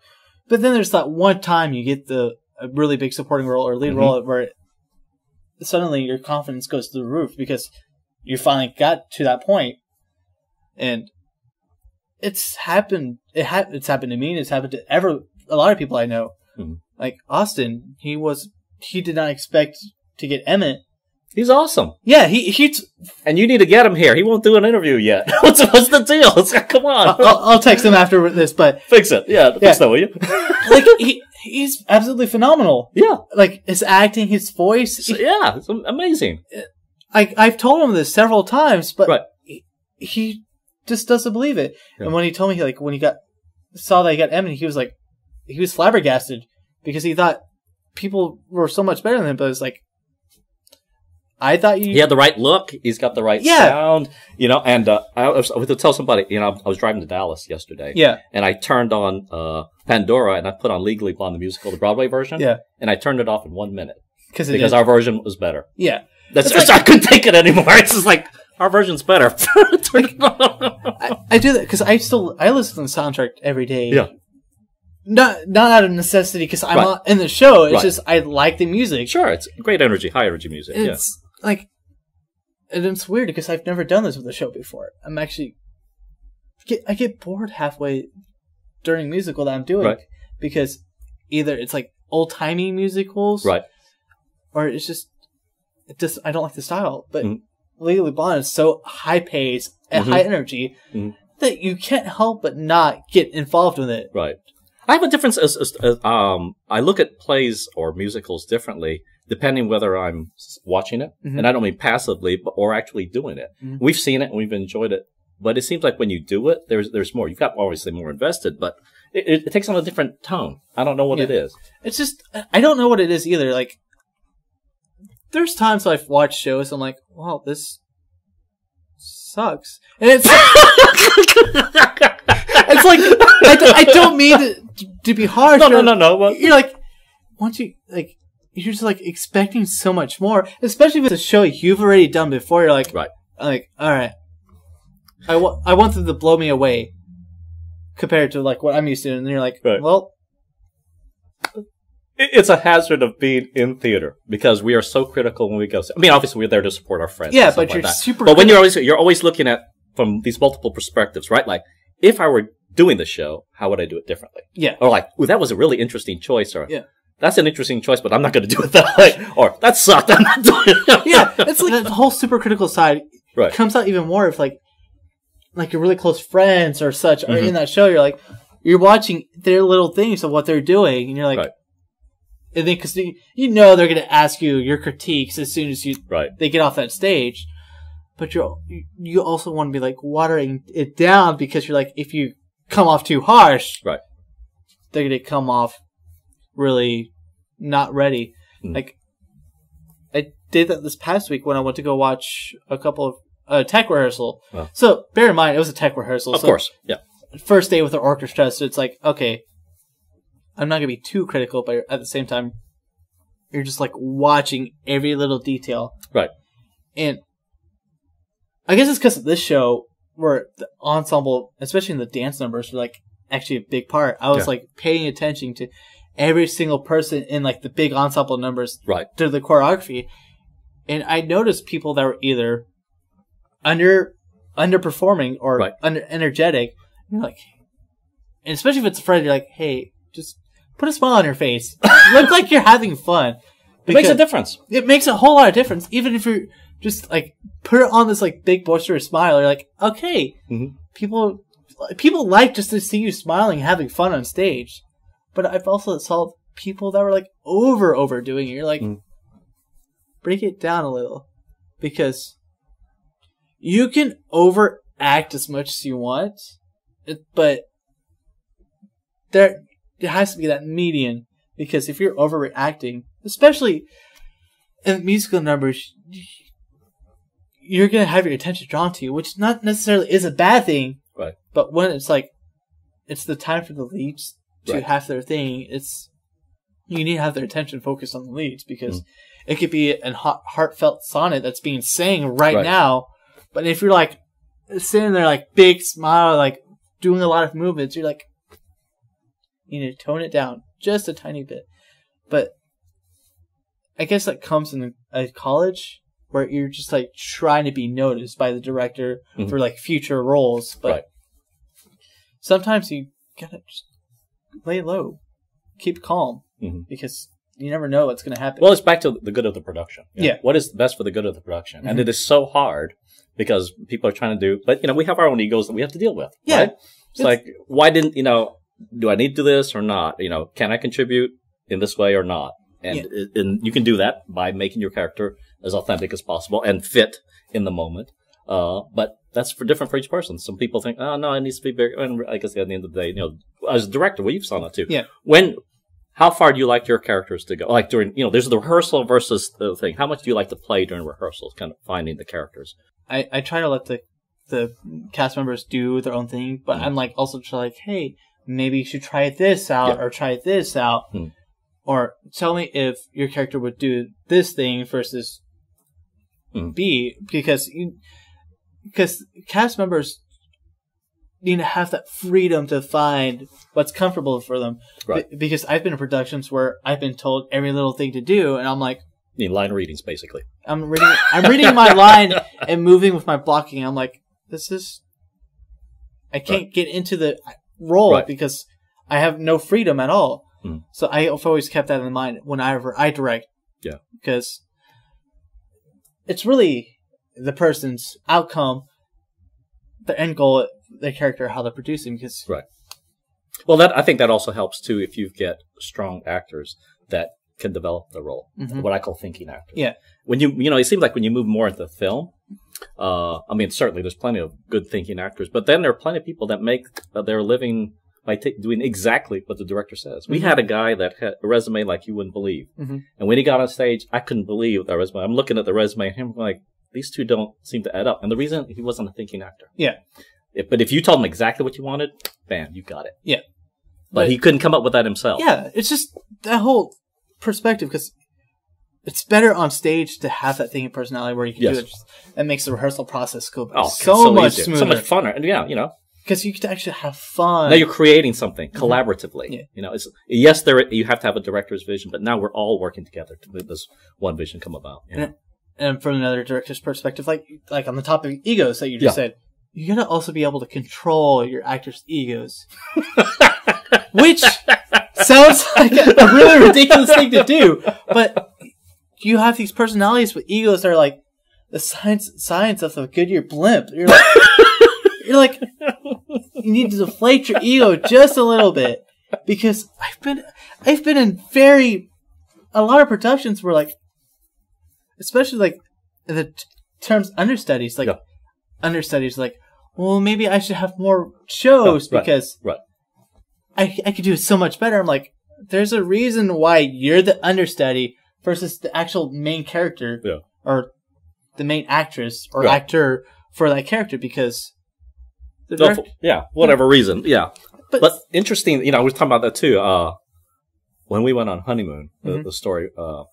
But then there's that one time you get the a really big supporting role or lead Mhm. role where suddenly your confidence goes to the roof because you finally got to that point, and it's happened. It ha- it's happened to me. and It's happened to ever a lot of people I know. Mhm. Like Austin, he was he did not expect to get Emmett. He's awesome. Yeah, he he's. And you need to get him here. He won't do an interview yet. what's, what's the deal? Like, come on. I'll, I'll text him after this, but fix it. Yeah, Yeah. fix that, will you? like he he's absolutely phenomenal. yeah. Like his acting, his voice. So, yeah, it's amazing. I I've told him this several times, but Right. he, he just doesn't believe it. Yeah. And when he told me, like when he got saw that he got Emmy, he was like, he was flabbergasted because he thought people were so much better than him. But it's like, I thought you. He had the right look. He's got the right Yeah. sound, you know. And uh, I was, I was to tell somebody, you know, I was driving to Dallas yesterday, Yeah. and I turned on uh, Pandora and I put on Legally Blonde, the musical, the Broadway version, Yeah. and I turned it off in one minute Because because our version was better. yeah. That's It's I couldn't take it anymore. It's just like our version's better. Turn it on. I, I do that because I still I listen to the soundtrack every day. Yeah. Not not out of necessity because I'm Right. on, in the show. It's Right. just I like the music. Sure, it's great energy, high energy music. yeah. Like, and it's weird because I've never done this with a show before. I'm actually get I get bored halfway during musical that I'm doing Right. because either it's like old timey musicals, Right. or it's just it just I don't like the style. But Mhm. Legally Blonde is so high paced and Mhm. high energy Mhm. that you can't help but not get involved with it. Right. I have a difference as, as, as um I look at plays or musicals differently depending whether I'm watching it, Mhm. and I don't mean passively, but or actually doing it. Mhm. We've seen it and we've enjoyed it, but it seems like when you do it, there's there's more. You've got obviously more invested, but it, it, it takes on a different tone. I don't know what it Yeah. is. It's just I don't know what it is either. Like, there's times I've watched shows. I'm like, wow, this sucks, and it's it's like I, d- I don't mean to, to be harsh. No, no, or- no, no. Well, You're like once you like you're just like expecting so much more, especially with a show you've already done before. You're like, Right. like all right, I wa- I want them to blow me away compared to like what I'm used to, and you're like, Right. well, it's a hazard of being in theater because we are so critical when we go. I mean, obviously we're there to support our friends. yeah, but you're that. super. But when you're always you're always looking at from these multiple perspectives, right? Like if I were doing the show, how would I do it differently? yeah, Or like, ooh, that was a really interesting choice, or Yeah. That's an interesting choice, but I'm not going to do it that way. Or that sucked. I'm not doing it. yeah, it's like the whole super critical side right. comes out even more if like like your really close friends or such are Mhm. in that show. You're like you're watching their little things of what they're doing, and you're like, Right. and then because you, you know they're going to ask you your critiques as soon as you Right. they get off that stage. But you're you also want to be like watering it down because you're like if you come off too harsh, Right. they're gonna come off really not ready. Hmm. Like I did that this past week when I went to go watch a couple of uh, tech rehearsal. Oh. So bear in mind it was a tech rehearsal. Of so course. Yeah. First day with the orchestra, so it's like okay, I'm not gonna be too critical, but at the same time, you're just like watching every little detail. Right. And I guess it's because of this show where the ensemble, especially in the dance numbers, are like actually a big part. I was Yeah. like paying attention to every single person in like the big ensemble numbers Right. to the choreography, and I noticed people that were either under underperforming or Right. under energetic. You're like, and especially if it's a friend, you're like, hey, just put a smile on your face, look like you're having fun. It makes a difference. it makes a whole lot of difference. Even if you're just like put it on this like big boisterous smile, you're like, okay, Mhm. people people like just to see you smiling, having fun on stage. But I've also saw people that were like over overdoing it. You're like, Mm. break it down a little, because you can overact as much as you want, but there there has to be that median because if you're overreacting, especially in musical numbers, you're gonna have your attention drawn to you, which not necessarily is a bad thing. Right. But when it's like, it's the time for the leads to Right. have their thing. It's you need to have their attention focused on the leads because Mm. it could be an heart- heartfelt sonnet that's being sang right, Right. now. But if you're like sitting there like big smile, like doing a lot of movements, you're like, you need to tone it down just a tiny bit. But I guess that comes in a college where you're just like trying to be noticed by the director Mhm. for like future roles. But Right. sometimes you gotta just lay low, keep calm Mhm. because you never know what's gonna happen. Well, it's back to the good of the production. you know. Yeah. What is best for the good of the production? And Mhm. it is so hard because people are trying to do, but you know, we have our own egos that we have to deal with. Yeah. Right? It's, It's- like, why didn't, you know, do I need to do this or not? You know, can I contribute in this way or not? And, Yeah. and you can do that by making your character as authentic as possible and fit in the moment. Uh, but that's for different for each person. Some people think, oh no, it needs to be bigger. And I guess at the end of the day, you know, as a director, well, you've saw that too. Yeah. When, how far do you like your characters to go? Like during, you know, there's the rehearsal versus the thing. How much do you like to play during rehearsals? Kind of finding the characters. I, I try to let the the cast members do their own thing, but Mhm. I'm like also try like, hey, maybe you should try this out Yeah. or try this out, Mhm. or tell me if your character would do this thing versus Mhm. B because you because cast members need to have that freedom to find what's comfortable for them. Right. Be- because I've been in productions where I've been told every little thing to do, and I'm like. Line readings, basically. I'm reading I'm reading my line and moving with my blocking. I'm like, this is I can't get into the role Right. because I have no freedom at all. Hmm. So I've always kept that in mind whenever I direct. Yeah. Because it's really the person's outcome, the end goal, their character, how they're producing. Because Right. Well, that I think that also helps too if you get strong actors that can develop the role. Mhm. What I call thinking actors. Yeah. When you you know, it seems like when you move more into film, uh, I mean, certainly there's plenty of good thinking actors, but then there are plenty of people that make uh, their living by ta doing exactly what the director says. We Mhm. had a guy that had a resume like you wouldn't believe, Mhm. and when he got on stage, I couldn't believe that resume. I'm looking at the resume and him like these two don't seem to add up, and the reason he wasn't a thinking actor. Yeah. If- but if you told him exactly what you wanted, bam, you got it. Yeah. But, But- he couldn't come up with that himself. Yeah, it's just that whole perspective because it's better on stage to have that thinking personality where you can Yes. do it. That makes the rehearsal process go Oh, so, much easier, smoother. so much funner, and yeah, you know, because you can actually have fun. now you're creating something collaboratively. Mm-hmm. Yeah. You know, it's yes, there you have to have a director's vision, but now we're all working together to make this one vision come about. you know? And- and from another director's perspective, like like on the topic of egos that you just Yeah. said, you gotta also be able to control your actors' egos, which sounds like a, a really ridiculous thing to do, but you have these personalities with egos that are like the science science of the Goodyear blimp. You're like, you're like, you need to deflate your ego just a little bit because I've been I've been in very a lot of productions where like especially like the t- terms understudies like Yeah. Understudies like well maybe I should have more shows Oh, right, because right. I I could do it so much better. I'm like there's a reason why you're the understudy versus the actual main character Yeah. or the main actress or Right. actor for that character because the No, for- yeah, whatever reason, yeah. but, But interesting, you know, I was talking about that too. Uh, when we went on honeymoon, the, Mhm. the story, uh,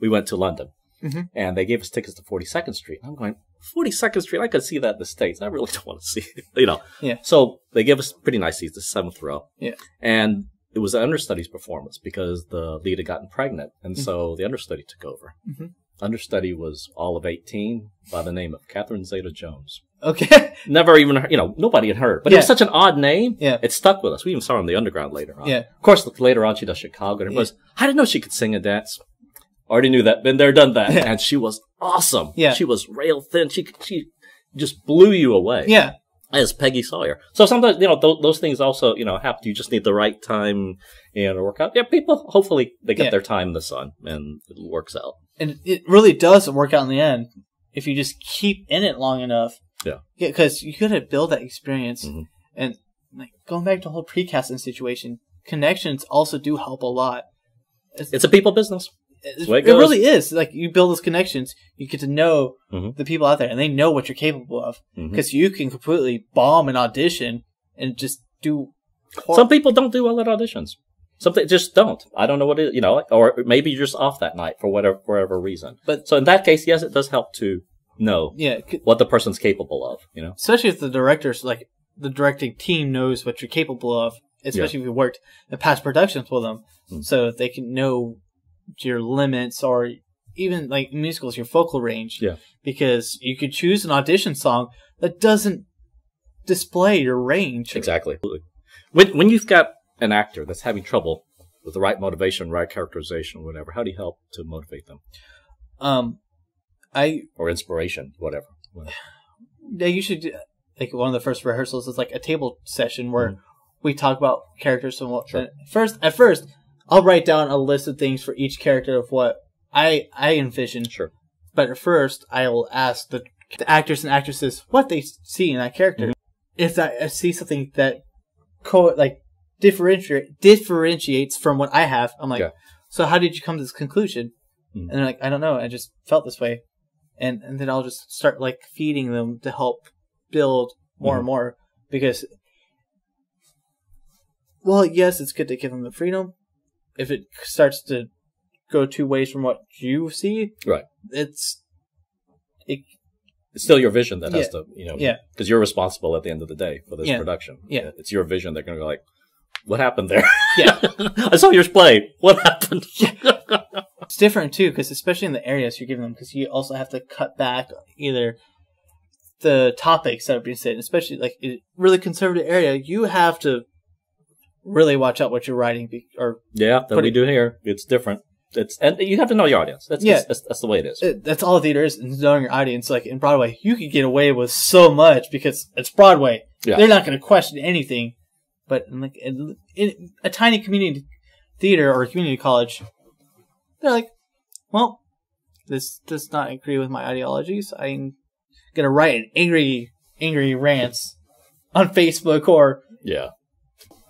we went to London Mhm. and they gave us tickets to 42nd Street. I'm going, 42nd Street? I could see that in the States. I really don't want to see it, you know. Yeah. So they gave us pretty nice seats, the seventh row. Yeah. And it was an understudy's performance because the lead had gotten pregnant. And Mhm. so the understudy took over. Mhm. Understudy was all of 18 by the name of Catherine Zeta Jones. okay Never even, heard- you know, nobody had heard. But it was such an odd name. Yeah. It stuck with us. We even saw her in the underground later on. Yeah. Of course, later on she does Chicago. And it Yeah. was, I didn't know she could sing and dance. Already knew that. Been there, done that. Yeah. And she was awesome. Yeah. She was rail thin. She, she just blew you away. yeah As Peggy Sawyer. So sometimes, you know, th- those things also, you know, happen. You just need the right time and work out. Yeah. People, hopefully they get Yeah. their time in the sun and it works out. and it really does work out in the end if you just keep in it long enough. Yeah. because you gotta build that experience, Mhm. and like going back to the whole precasting situation, connections also do help a lot. It's a people business. It, it really is. Like you build those connections, you get to know Mhm. the people out there, and they know what you're capable of. Because you can completely bomb an audition and just do. hor- Some people don't do well at auditions. Some they just don't. I don't know what it is, you know, or maybe you're just off that night for whatever, whatever reason. But- so in that case, yes, it does help to know yeah, what the person's capable of, you know? especially if the directors like the directing team knows what you're capable of especially if you worked in past productions with them Mm. so they can know your limits or even like musicals your vocal range Yeah. because you could choose an audition song that doesn't display your range Exactly. When, when you've got an actor that's having trouble with the right motivation, right characterization, whatever, how do you help to motivate them? um i Or inspiration, whatever. yeah, you should do, like one of the first rehearsals is like a table session where Mhm. we talk about characters and what. Sure. First, at first, I'll write down a list of things for each character of what I I envision. Sure. But first, I will ask the, the actors and actresses what they see in that character. If I, see something that co like differentiate differentiates from what I have, I'm like, Yeah. so how did you come to this conclusion? Hmm. And they're like, I don't know. I just felt this way, and and then I'll just start like feeding them to help build more Mhm. and more because. Well, yes, it's good to give them the freedom. If it starts to go two ways from what you see, Right. it's it It's still your vision that has to, you know, Yeah. because you're responsible at the end of the day for this Yeah. production. Yeah. It's your vision. They're going to go like, what happened there? Yeah. I saw yours play. What happened? It's different too, because especially in the areas you're giving them, because you also have to cut back either the topics that are being said, especially like a really conservative area. You have to really watch out what you're writing, be, or Yeah, that But we do here. It's different. It's and you have to know your audience. That's Yeah. that's, that's the way it is. it, that's all theater is knowing your audience, like in Broadway, you could get away with so much because it's Broadway. Yeah. They're not going to question anything. But in like in, in a tiny community theater or community college, they're like, well, this does not agree with my ideologies. I'm gonna write an angry, angry rants on Facebook or Yeah.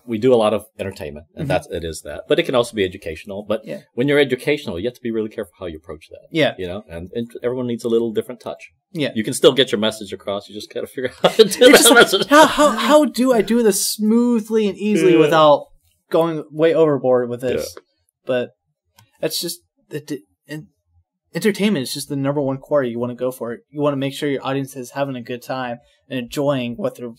We do a lot of entertainment, and Mhm. that's it is that. But it can also be educational. But Yeah. when you're educational, you have to be really careful how you approach that. yeah, You know, and, and everyone needs a little different touch. Yeah. You can still get your message across. You just gotta figure out how to do It's that message. how how how do I do this smoothly and easily Yeah. without going way overboard with this? But that's just the and entertainment is just the number one core you want to go for it. You want to make sure your audience is having a good time and enjoying what they're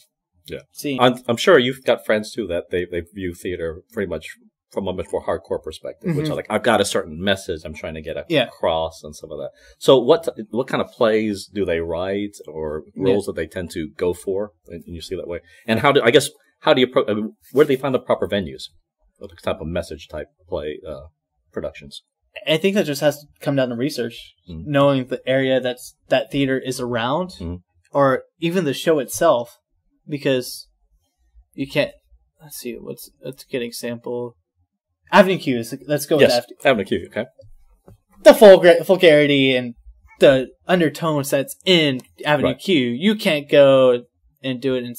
Yeah. I'm, I'm sure you've got friends too that they, they view theater pretty much from a much more hardcore perspective, which Mhm. are like, I've got a certain message I'm trying to get Yeah. across and some of that. So what, what kind of plays do they write or roles that they tend to go for? And, you see that way. And how do, I guess, how do you, pro- I mean, where do they find the proper venues? What type of message type play, uh, productions? I think that just has to come down to research, Mhm. knowing the area that's that theater is around, Mhm. or even the show itself, because you can't. Let's see. What's let's get an example. Avenue Q is let's go with yes. that. Avenue Q, okay. The vulgar, vulgarity and the undertones that's in Avenue Right. Q. You can't go and do it in.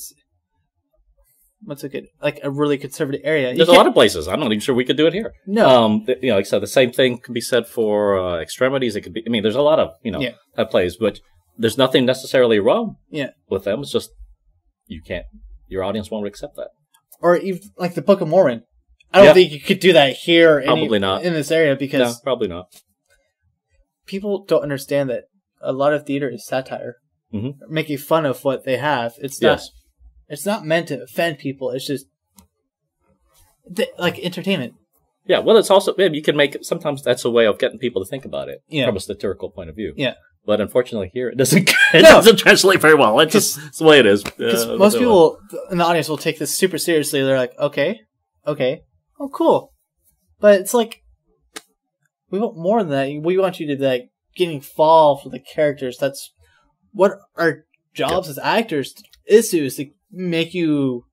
What's a good like a really conservative area? You There's a lot of places. I'm not even sure we could do it here. no. Um, you know, like I said, the same thing can be said for uh, extremities. It could be. I mean, there's a lot of you know Yeah. uh, plays, but there's nothing necessarily wrong. Yeah. With them, it's just you can't. Your audience won't accept that. or even like the Book of Mormon. I don't Yeah. think you could do that here. or any- Probably not. in this area No, because probably not. people don't understand that a lot of theater is satire, Mhm. making fun of what they have. It's not. Yes. It's not meant to offend people. It's just th- like entertainment. Yeah. Well, it's also maybe you can make it. Sometimes that's a way of getting people to think about it Yeah. from a satirical point of view. Yeah. But unfortunately, here it doesn't. It No. doesn't translate very well. It's just it's the way it is. Because Uh, most people in the audience will take this super seriously. They're like, okay, okay, oh, cool. But it's like, we want more than that. We want you to like getting fall for the characters. That's what our jobs as actors is to, is to make you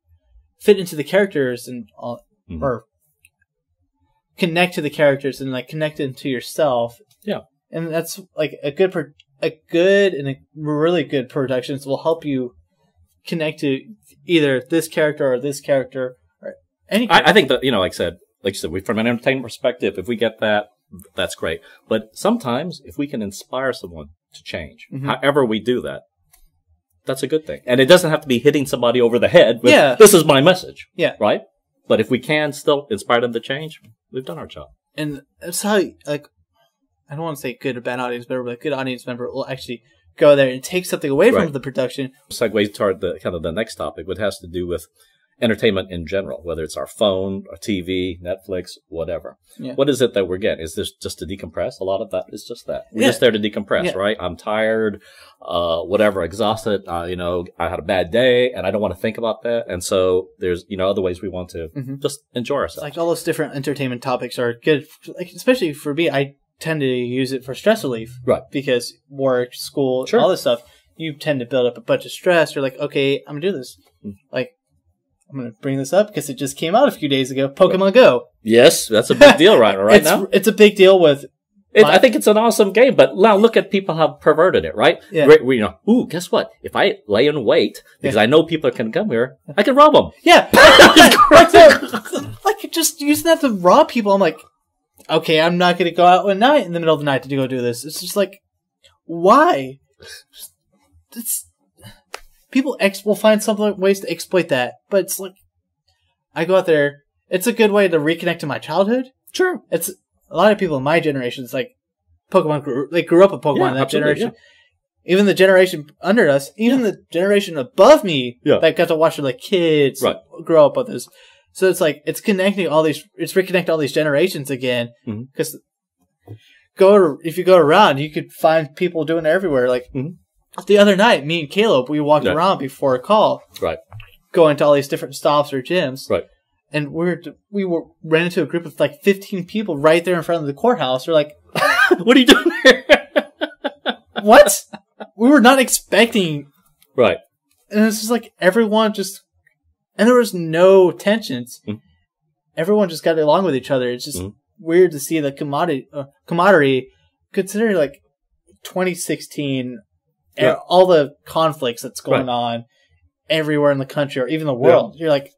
fit into the characters and all, Mhm. or connect to the characters and like connect into yourself. And that's like a good, pro- a good and a really good productions will help you connect to either this character or this character or any. I, I think that you know, like I said, like you said, we, from an entertainment perspective, if we get that, that's great. But sometimes, if we can inspire someone to change, Mhm. however we do that, that's a good thing. And it doesn't have to be hitting somebody over the head. With, Yeah. this is my message. Yeah. right. But if we can still inspire them to change, we've done our job. and that's how like I don't want to say good or bad audience member, but a good audience member will actually go there and take something away from the production. Segues toward the kind of the next topic, which has to do with entertainment in general, whether it's our phone, our TV, Netflix, whatever. Yeah. What is it that we're getting? Is this just to decompress? A lot of that is just that. We're Yeah. just there to decompress, Yeah. right? I'm tired, uh, whatever, exhausted. Uh, you know, I had a bad day, and I don't want to think about that. And so there's you know other ways we want to Mhm. just enjoy ourselves. like all those different entertainment topics are good, like especially for me. I tend to use it for stress relief, Right. Because work, school, Sure. all this stuff, you tend to build up a bunch of stress. You're like, okay, I'm gonna do this. Mm. Like, I'm gonna bring this up because it just came out a few days ago. Pokemon Go. yes, that's a big deal, right? Right it's, now, it's a big deal with it, my- I think it's an awesome game. But now look at people have perverted it, right? Yeah. We, you know, ooh, guess what? If I lay in wait because I know people can come here, I can rob them. Yeah, like, like, like just using that to rob people. I'm like, okay, I'm not gonna go out at night in the middle of the night to go do this. It's just like, why? It's people ex will find some ways to exploit that, but it's like, I go out there. It's a good way to reconnect to my childhood. Sure. It's a lot of people in my generation. It's like Pokemon. Grew, they grew up with Pokemon. Yeah, that absolutely, generation. Even the generation under us, even the generation above me, Yeah. that got to watch their like kids Right. grow up with this. So it's like it's connecting all these. It's reconnecting all these generations again. Because go to, if you go around, you could find people doing it everywhere. Like Mhm. the other night, me and Caleb, we walked Yeah. around before a call, Right. going to all these different stops or gyms. Right. And we were we were ran into a group of like fifteen people right there in front of the courthouse. We're like, what are you doing here? what? we were not expecting, right. and it's just like everyone just and there was no tensions. Mhm. Everyone just got along with each other. It's just Mhm. weird to see the commodity, uh, camaraderie, considering like 2016, Yeah. and all the conflicts that's going Right. on everywhere in the country or even the world. You're like,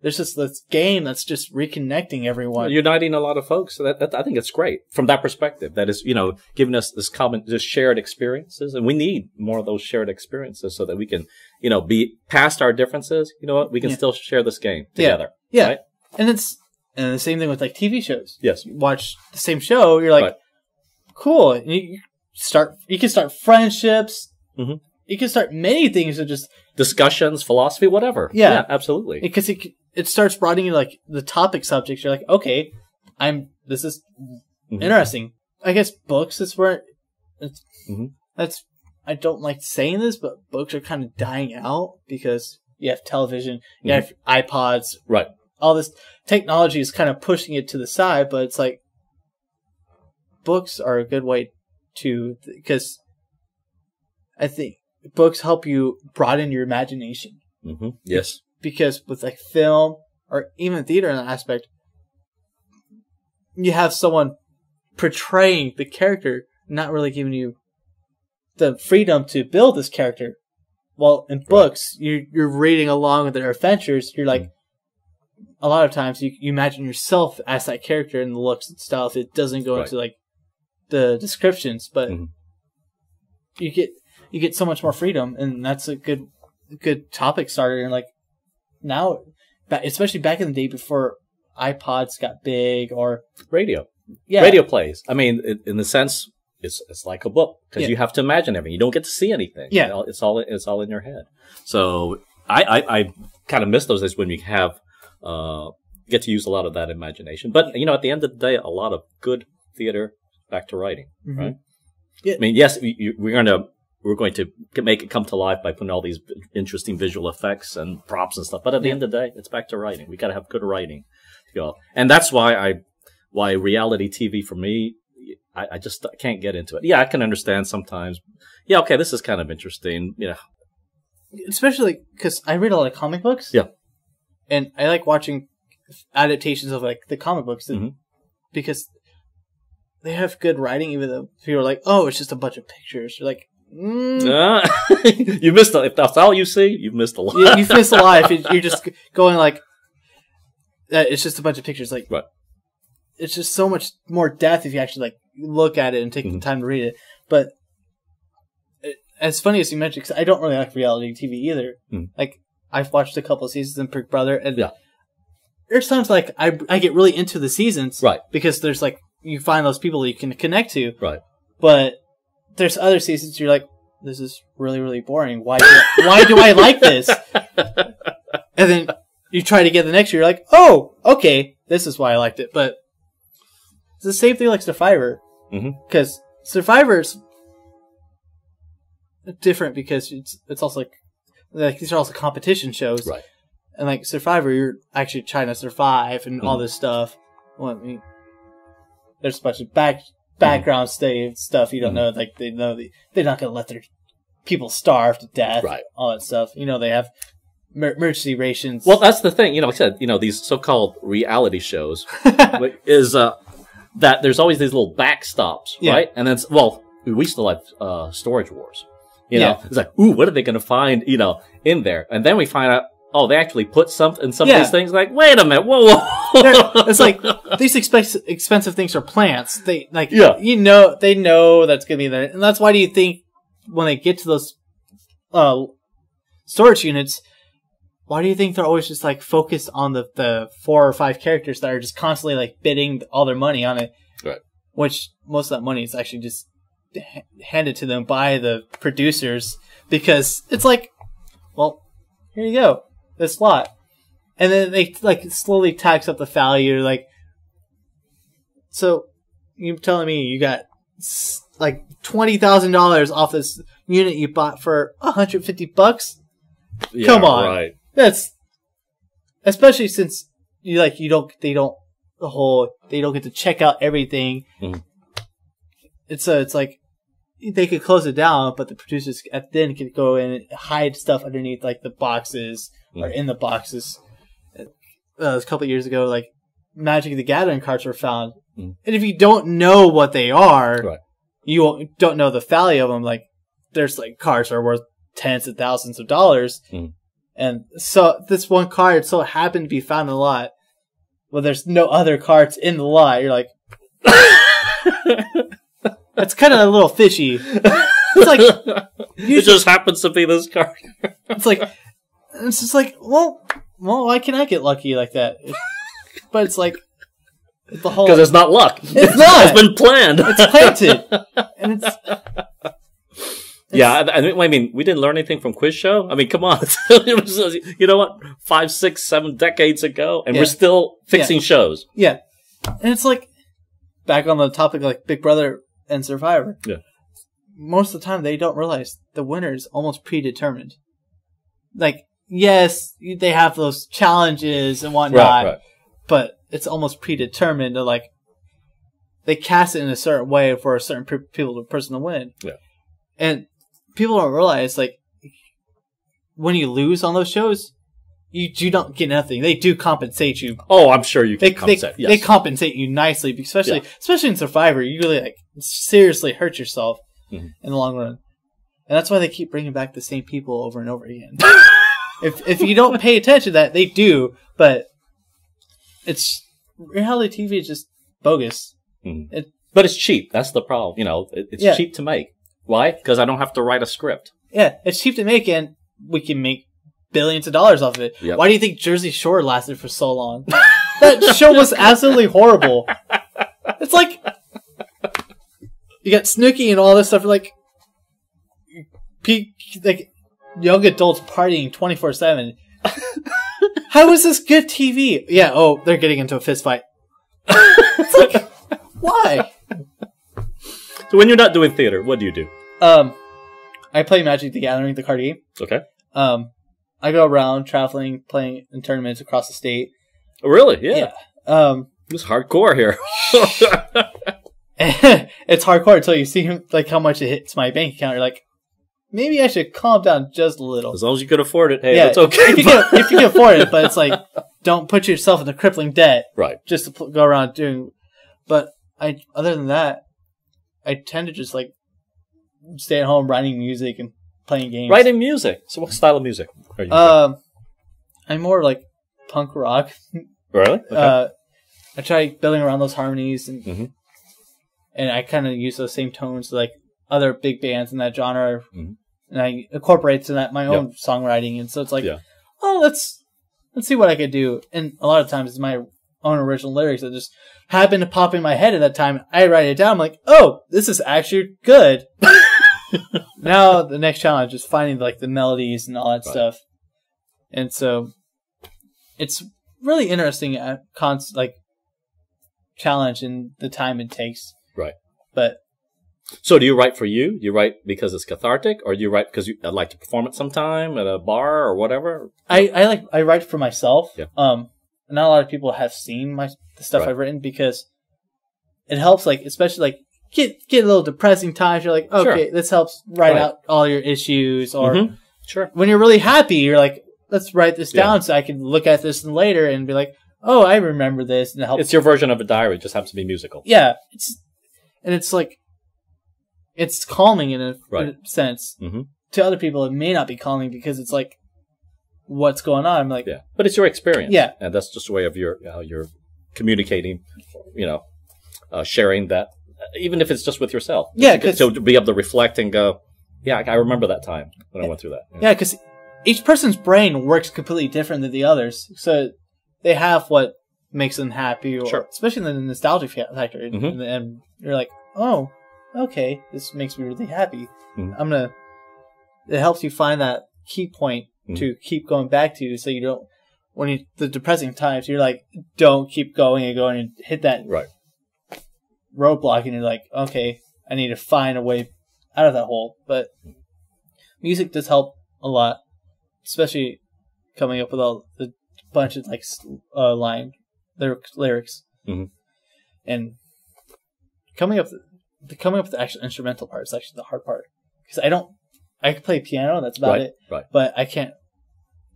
there's just this game that's just reconnecting everyone. uniting a lot of folks. So that, that I think it's great from that perspective. That is, you know, giving us this common, this shared experiences, and we need more of those shared experiences so that we can, you know, be past our differences. You know what? We can Yeah. still share this game together. yeah, right? and it's and the same thing with like TV shows. Yes. You watch the same show, you're like, Right. cool. And you start, you can start friendships. Mhm. You can start many things of just Discussions, philosophy, whatever. Yeah. absolutely. because it it starts broadening like the topic subjects. You're like, okay, I'm this is Mhm. interesting. I guess books is where it's Mhm. that's I don't like saying this, but books are kind of dying out because you have television, you have iPods, right. all this technology is kind of pushing it to the side, but it's like books are a good way to because I think books help you broaden your imagination hmm Yes. Because with like film or even theater in that aspect, you have someone portraying the character, not really giving you the freedom to build this character. Well, in books, you're you're reading along with their adventures. You're like, a lot of times you you imagine yourself as that character and the looks and stuff. It doesn't go Right. into like the descriptions, but Mhm. you get you get so much more freedom, and that's a good good topic starter. And like now, especially back in the day before iPods got big, or Radio. yeah, Radio plays. I mean, in, in the sense, it's it's like a book because Yeah. you have to imagine everything. You don't get to see anything. Yeah. You know, it's all it's all in your head. So I I, I kind of miss those days when you have uh get to use a lot of that imagination. But you know, at the end of the day, a lot of good theater back to writing. Mhm. Right. Yeah. I mean, yes, you, we're we're going to make it come to life by putting all these interesting visual effects and props and stuff. But at the Yeah. end of the day, it's back to writing. We got to have good writing to go, and that's why I why reality TV for me, I, I just can't get into it. Yeah, I can understand sometimes. Yeah, okay, this is kind of interesting. You know, especially because I read a lot of comic books. Yeah. and I like watching adaptations of like the comic books that- Mhm. because they have good writing. Even though people are like, "Oh, it's just a bunch of pictures," you're like, mm, Uh, you missed. A, if that's all you see, you've missed a lot. you, you've missed a lot if you- you're just going like, uh, "It's just a bunch of pictures." Like, Right. it's just so much more depth if you actually like look at it and take the Mhm. time to read it. But it, as funny as you mentioned, because I don't really like reality TV either. Mhm. Like I've watched a couple of seasons of Big Brother, and Yeah. there's times like I I get really into the seasons, Right. Because there's like you find those people you can connect to, Right. But there's other seasons you're like, this is really really boring. Why do, why do I like this? And then you try to get the next year, you're like, oh, okay, this is why I liked it. But it's the same thing like Survivor. Because Survivor's different because it's it's also like like these are also competition shows. Right. And like Survivor, you're actually trying to survive and all Mhm. this stuff. Well, I mean, there's a bunch of back background sta stuff you don't Mhm. know. Like they know the, they're not going to let their people starve to death. Right. All that stuff. You know, they have mer- emergency rations. Well, that's the thing. You know, like I said, you know, these so-called reality shows is uh, that there's always these little backstops, Yeah. right? And then, well, we still have uh, storage wars. You know, Yeah. it's like, ooh, what are they going to find? You know, in there, and then we find out, oh, they actually put something in some Yeah. of these things. Like, wait a minute, whoa, whoa. It's like these expensive expensive things are plants. They like Yeah. you know they know that's gonna be there, and that's why do you think when they get to those uh storage units, why do you think they're always just like focused on the the four or five characters that are just constantly like bidding all their money on it? Right. Which most of that money is actually just h- handed to them by the producers because it's like, well, here you go, this lot and then they like slowly tax up the value. Like, so you're telling me you got like twenty thousand dollars off this unit you bought for hundred fifty bucks? Yeah, Come on. right? That's especially since you like you don't they don't the whole they don't get to check out everything. Mhm. It's a it's like they could close it down, but the producers at then could go in and hide stuff underneath like the boxes are Mm. in the boxes. Uh, a couple of years ago, like Magic the Gathering cards were found, Mm. and if you don't know what they are, Right. you won't- don't know the value of them. Like there's like cards that are worth tens of thousands of dollars, Mm. and so this one card so happened to be found in the lot. Well, there's no other cards in the lot. You're like, it's kind of a little fishy. It's like it just happens to be this card. it's like it's just like well, well, why can I get lucky like that? But it's like the whole Because it's not luck. It's not. it's been planned. it's planted, and it's yeah, I, I mean, we didn't learn anything from Quiz Show. I mean, come on. you know what? Five, six, seven decades ago, and Yeah. we're still fixing shows. yeah, and it's like back on the topic like Big Brother and Survivor. Yeah. most of the time they don't realize the winner is almost predetermined. Like, yes, they have those challenges and whatnot, but it's almost predetermined to like they cast it in a certain way for a certain pe- people person to win. Yeah. And people don't realize like when you lose on those shows, you you do not get nothing. They do compensate you. Oh, I'm sure you They can they, compensate. they Yes. compensate you nicely, especially especially in Survivor. You really like seriously hurt yourself Mhm. in the long run, and that's why they keep bringing back the same people over and over again. if if you don't pay attention to that, they do, but it's reality TV is just bogus. Hmm. but it's cheap. That's the problem. You know, it, it's Yeah. cheap to make. Why? Because I don't have to write a script. Yeah, it's cheap to make, and we can make billions of dollars off of it. Yep. Why do you think Jersey Shore lasted for so long? that show was absolutely horrible. It's like you got Snooki and all this stuff. Like, pe- like young adults partying twenty four seven. How is this good TV? Yeah. Oh, they're getting into a fist fight. it's like, why? So when you're not doing theater, what do you do? Um, I play Magic the Gathering, the card game. Okay. Um, I go around traveling, playing in tournaments across the state. Oh, really? Yeah. Um, It's hardcore here. it's hardcore until you see like how much it hits my bank account. You're like, maybe I should calm down just a little. as long as you could afford it, hey, yeah, that's okay. If you, can, if you can afford it, but it's like, don't put yourself into crippling debt right. just to pl- go around doing. But I, other than that, I tend to just like stay at home writing music and playing games. Writing music. So what style of music are you? Um, I'm more like punk rock. really? Okay. Uh, I try building around those harmonies, and Mhm. and I kind of use those same tones like other big bands in that genre, Mhm. and I incorporate to that my own songwriting. And so it's like, Yeah. oh, let's let's see what I could do. And a lot of times it's my own original lyrics that just happen to pop in my head at that time. I write it down. I'm like, oh, this is actually good. now the next challenge is finding like the melodies and all that Right. stuff. And so it's really interesting at cons like challenge and the time it takes. Right. But so do you write for you? Do you write because it's cathartic, or do you write because you would like to perform it sometime at a bar or whatever? I, I like I write for myself. Yeah. Um not a lot of people have seen my the stuff Right. I've written because it helps like especially like get get a little depressing times you're like Sure. okay this helps write Right. out all your issues or Mhm. Sure. when you're really happy you're like let's write this Yeah. down so I can look at this later and be like oh I remember this and it helps It's your version of a diary. It just happens to be musical. yeah it's and it's like it's calming in a, Right. in a sense Mhm. to other people it may not be calming because it's like what's going on I'm like Yeah, but it's your experience. Yeah. and that's just a way of your how you're communicating. You know, uh, sharing that, even if it's just with yourself. Yeah, to, 'cause- to, be able to reflect and go, yeah, I remember that time when I went through that. Yeah, because each person's brain works completely different than the others, so they have what makes them happy, or Sure. especially in the nostalgia factor. And- Mhm. And you're like, oh, okay, this makes me really happy. Mhm. I'm gonna. It helps you find that key point Mhm. to keep going back to, so you don't. When you the depressing times, you're like, don't keep going and going and hit that Right. roadblock, and you're like, okay, I need to find a way out of that hole. But music does help a lot, especially coming up with all the bunch of like uh, line lyrics, lyrics, Mhm. and coming up the coming up with the actual instrumental part is actually the hard part because I don't I can play piano, that's about Right. it, Right. but I can't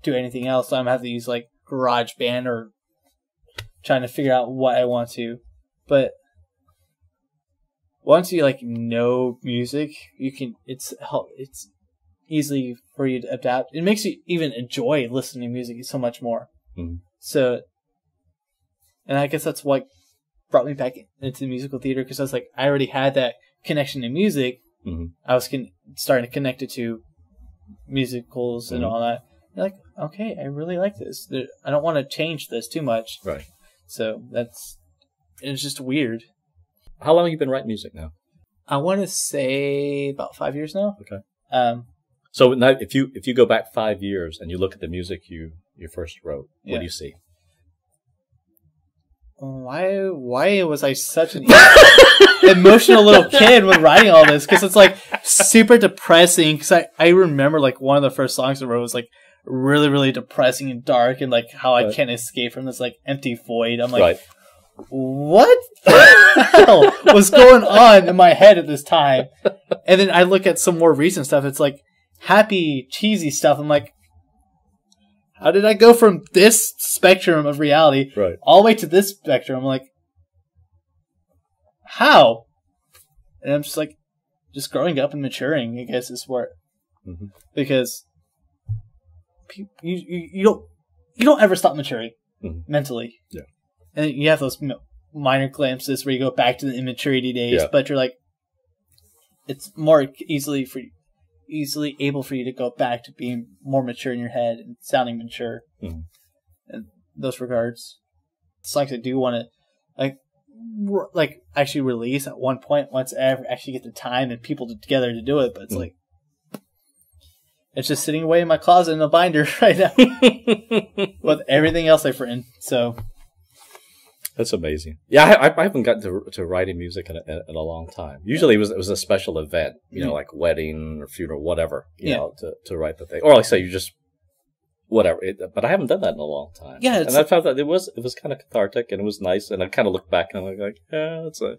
do anything else. So I'm gonna have to use like GarageBand or trying to figure out what I want to. But once you like know music, you can it's help it's easily for you to adapt. It makes you even enjoy listening to music so much more. Mhm. So, and I guess that's what brought me back into musical theater because I was like, I already had that connection to music. Mhm. I was con- starting to connect it to musicals and Mhm. all that. You're like, okay, I really like this. There- I don't want to change this too much. Right. So that's it's just weird. How long have you been writing music now? I want to say about five years now. Okay. Um, So now, if you if you go back five years and you look at the music you you first wrote, what do you see? Why why was I such an emotional little kid when writing all this? Because it's like super depressing. Because I I remember like one of the first songs I wrote was like really really depressing and dark and like how I Right. can't escape from this like empty void. I'm like, right. what the hell was going on in my head at this time? And then I look at some more recent stuff. It's like happy, cheesy stuff. I'm like, how did I go from this spectrum of reality Right. all the way to this spectrum? I'm like, how? And I'm just like, just growing up and maturing. I guess is where Mhm. because you, you you don't you don't ever stop maturing Mhm. mentally. Yeah. and you have those minor glimpses where you go back to the immaturity days, Yeah. but you're like, it's more easily for you, easily able for you to go back to being more mature in your head and sounding mature Mhm. in those regards. Songs I do want to like r- like actually release at one point once I ever actually get the time and people together to do it, but it's Mhm. like it's just sitting away in my closet in a binder right now with everything else I've written. So That's amazing. Yeah, I, I- haven't gotten to to writing music in a, in a long time. Usually, it was it was a special event, you know, Mhm. like wedding or funeral, whatever, you Yeah. know, to, to write the thing, or like say you just whatever. It, but I haven't done that in a long time. Yeah, and I found that it was it was kind of cathartic and it was nice, and I kind of look back and I'm like, yeah, it's a.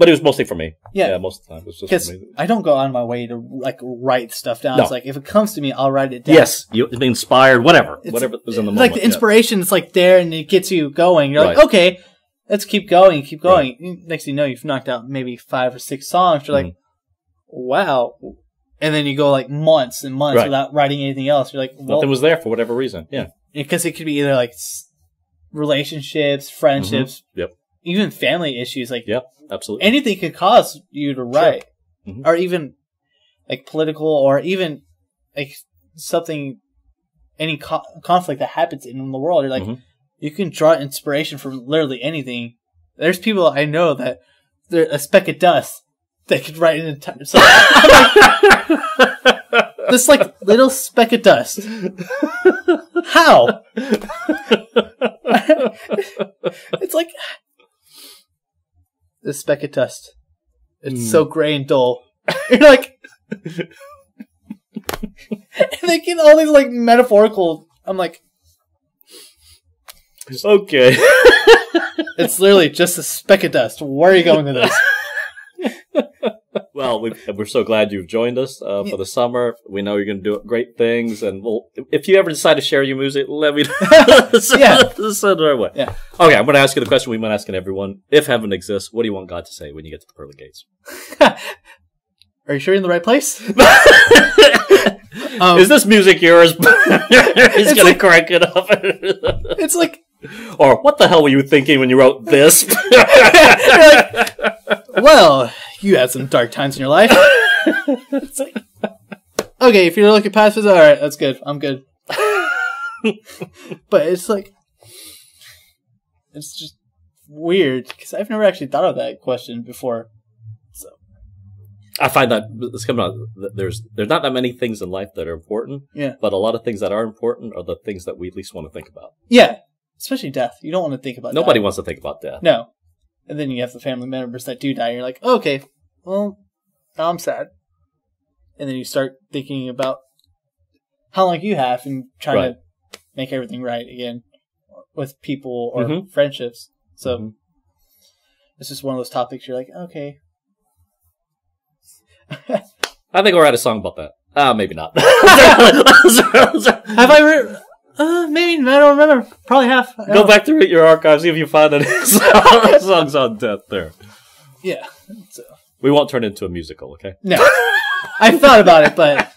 But it was mostly for me. Yeah. yeah most of the time it was just for me. I don't go on my way to like write stuff down. No. It's like if it comes to me, I'll write it down. Yes, you be inspired, whatever, It's- whatever was in the like moment. the yeah. inspiration is like there and it gets you going. You're like, okay, let's keep going, keep going. Next thing you know, you've knocked out maybe five or six songs. You're like, Mm-hmm. wow. And then you go like months and months Right. without writing anything else. You're like, well, Nothing was there for whatever reason. Yeah, because it could be either like relationships, friendships, Mm-hmm. Yep. Even family issues. Like yeah, absolutely. anything could cause you to write, Mhm. or even like political, or even like something, any co- conflict that happens in the world. You're like, Mhm. you can draw inspiration from literally anything. There's people I know that they're a speck of dust. that could write an entire. So, this like little speck of dust. How? it's like this speck of dust. It's Hmm. so gray and dull. You're like, and they get all these like metaphorical. I'm like, okay. it's literally just a speck of dust. Where are you going with this? Well, we, we're so glad you've joined us uh, for the summer. We know you're going to do great things, and we'll, if you ever decide to share your music, let me know. Yeah. Send it our way. Yeah. Okay, I'm going to ask you the question we've been asking everyone. If heaven exists, what do you want God to say when you get to the pearly gates? Are you sure you're in the right place? Um, Is this music yours? He's going to crank it up. It's like, or what the hell were you thinking when you wrote this? well, you had some dark times in your life. It's like, okay, if you're looking past this, all right, that's good. I'm good. but it's like, it's just weird because I've never actually thought of that question before. So I find that it's coming out. There's there's not that many things in life that are important. Yeah. But a lot of things that are important are the things that we at least want to think about. Yeah, especially death. You don't want to think about Nobody death. wants to think about death. No. And then you have the family members that do die. And you're like, okay, well, now I'm sad. And then you start thinking about how long you have and trying Right. to make everything right again with people or Mhm. friendships. So Mhm. it's just one of those topics you're like, okay. I think we'll write a song about that. Ah, maybe not. Have I? Re- uh, maybe I don't remember. Probably half. I Go don't- back through your archives, see if you find any songs on death there. Yeah. So, We won't turn it into a musical, okay? no, I thought about it, but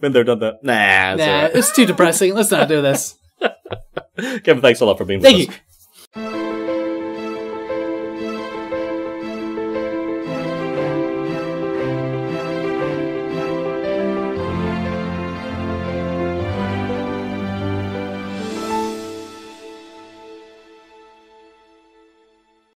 Been there, done that. Nah, it's nah, alright. it's too depressing. Let's not do this. Kevin, thanks a lot for being Thank with you. us.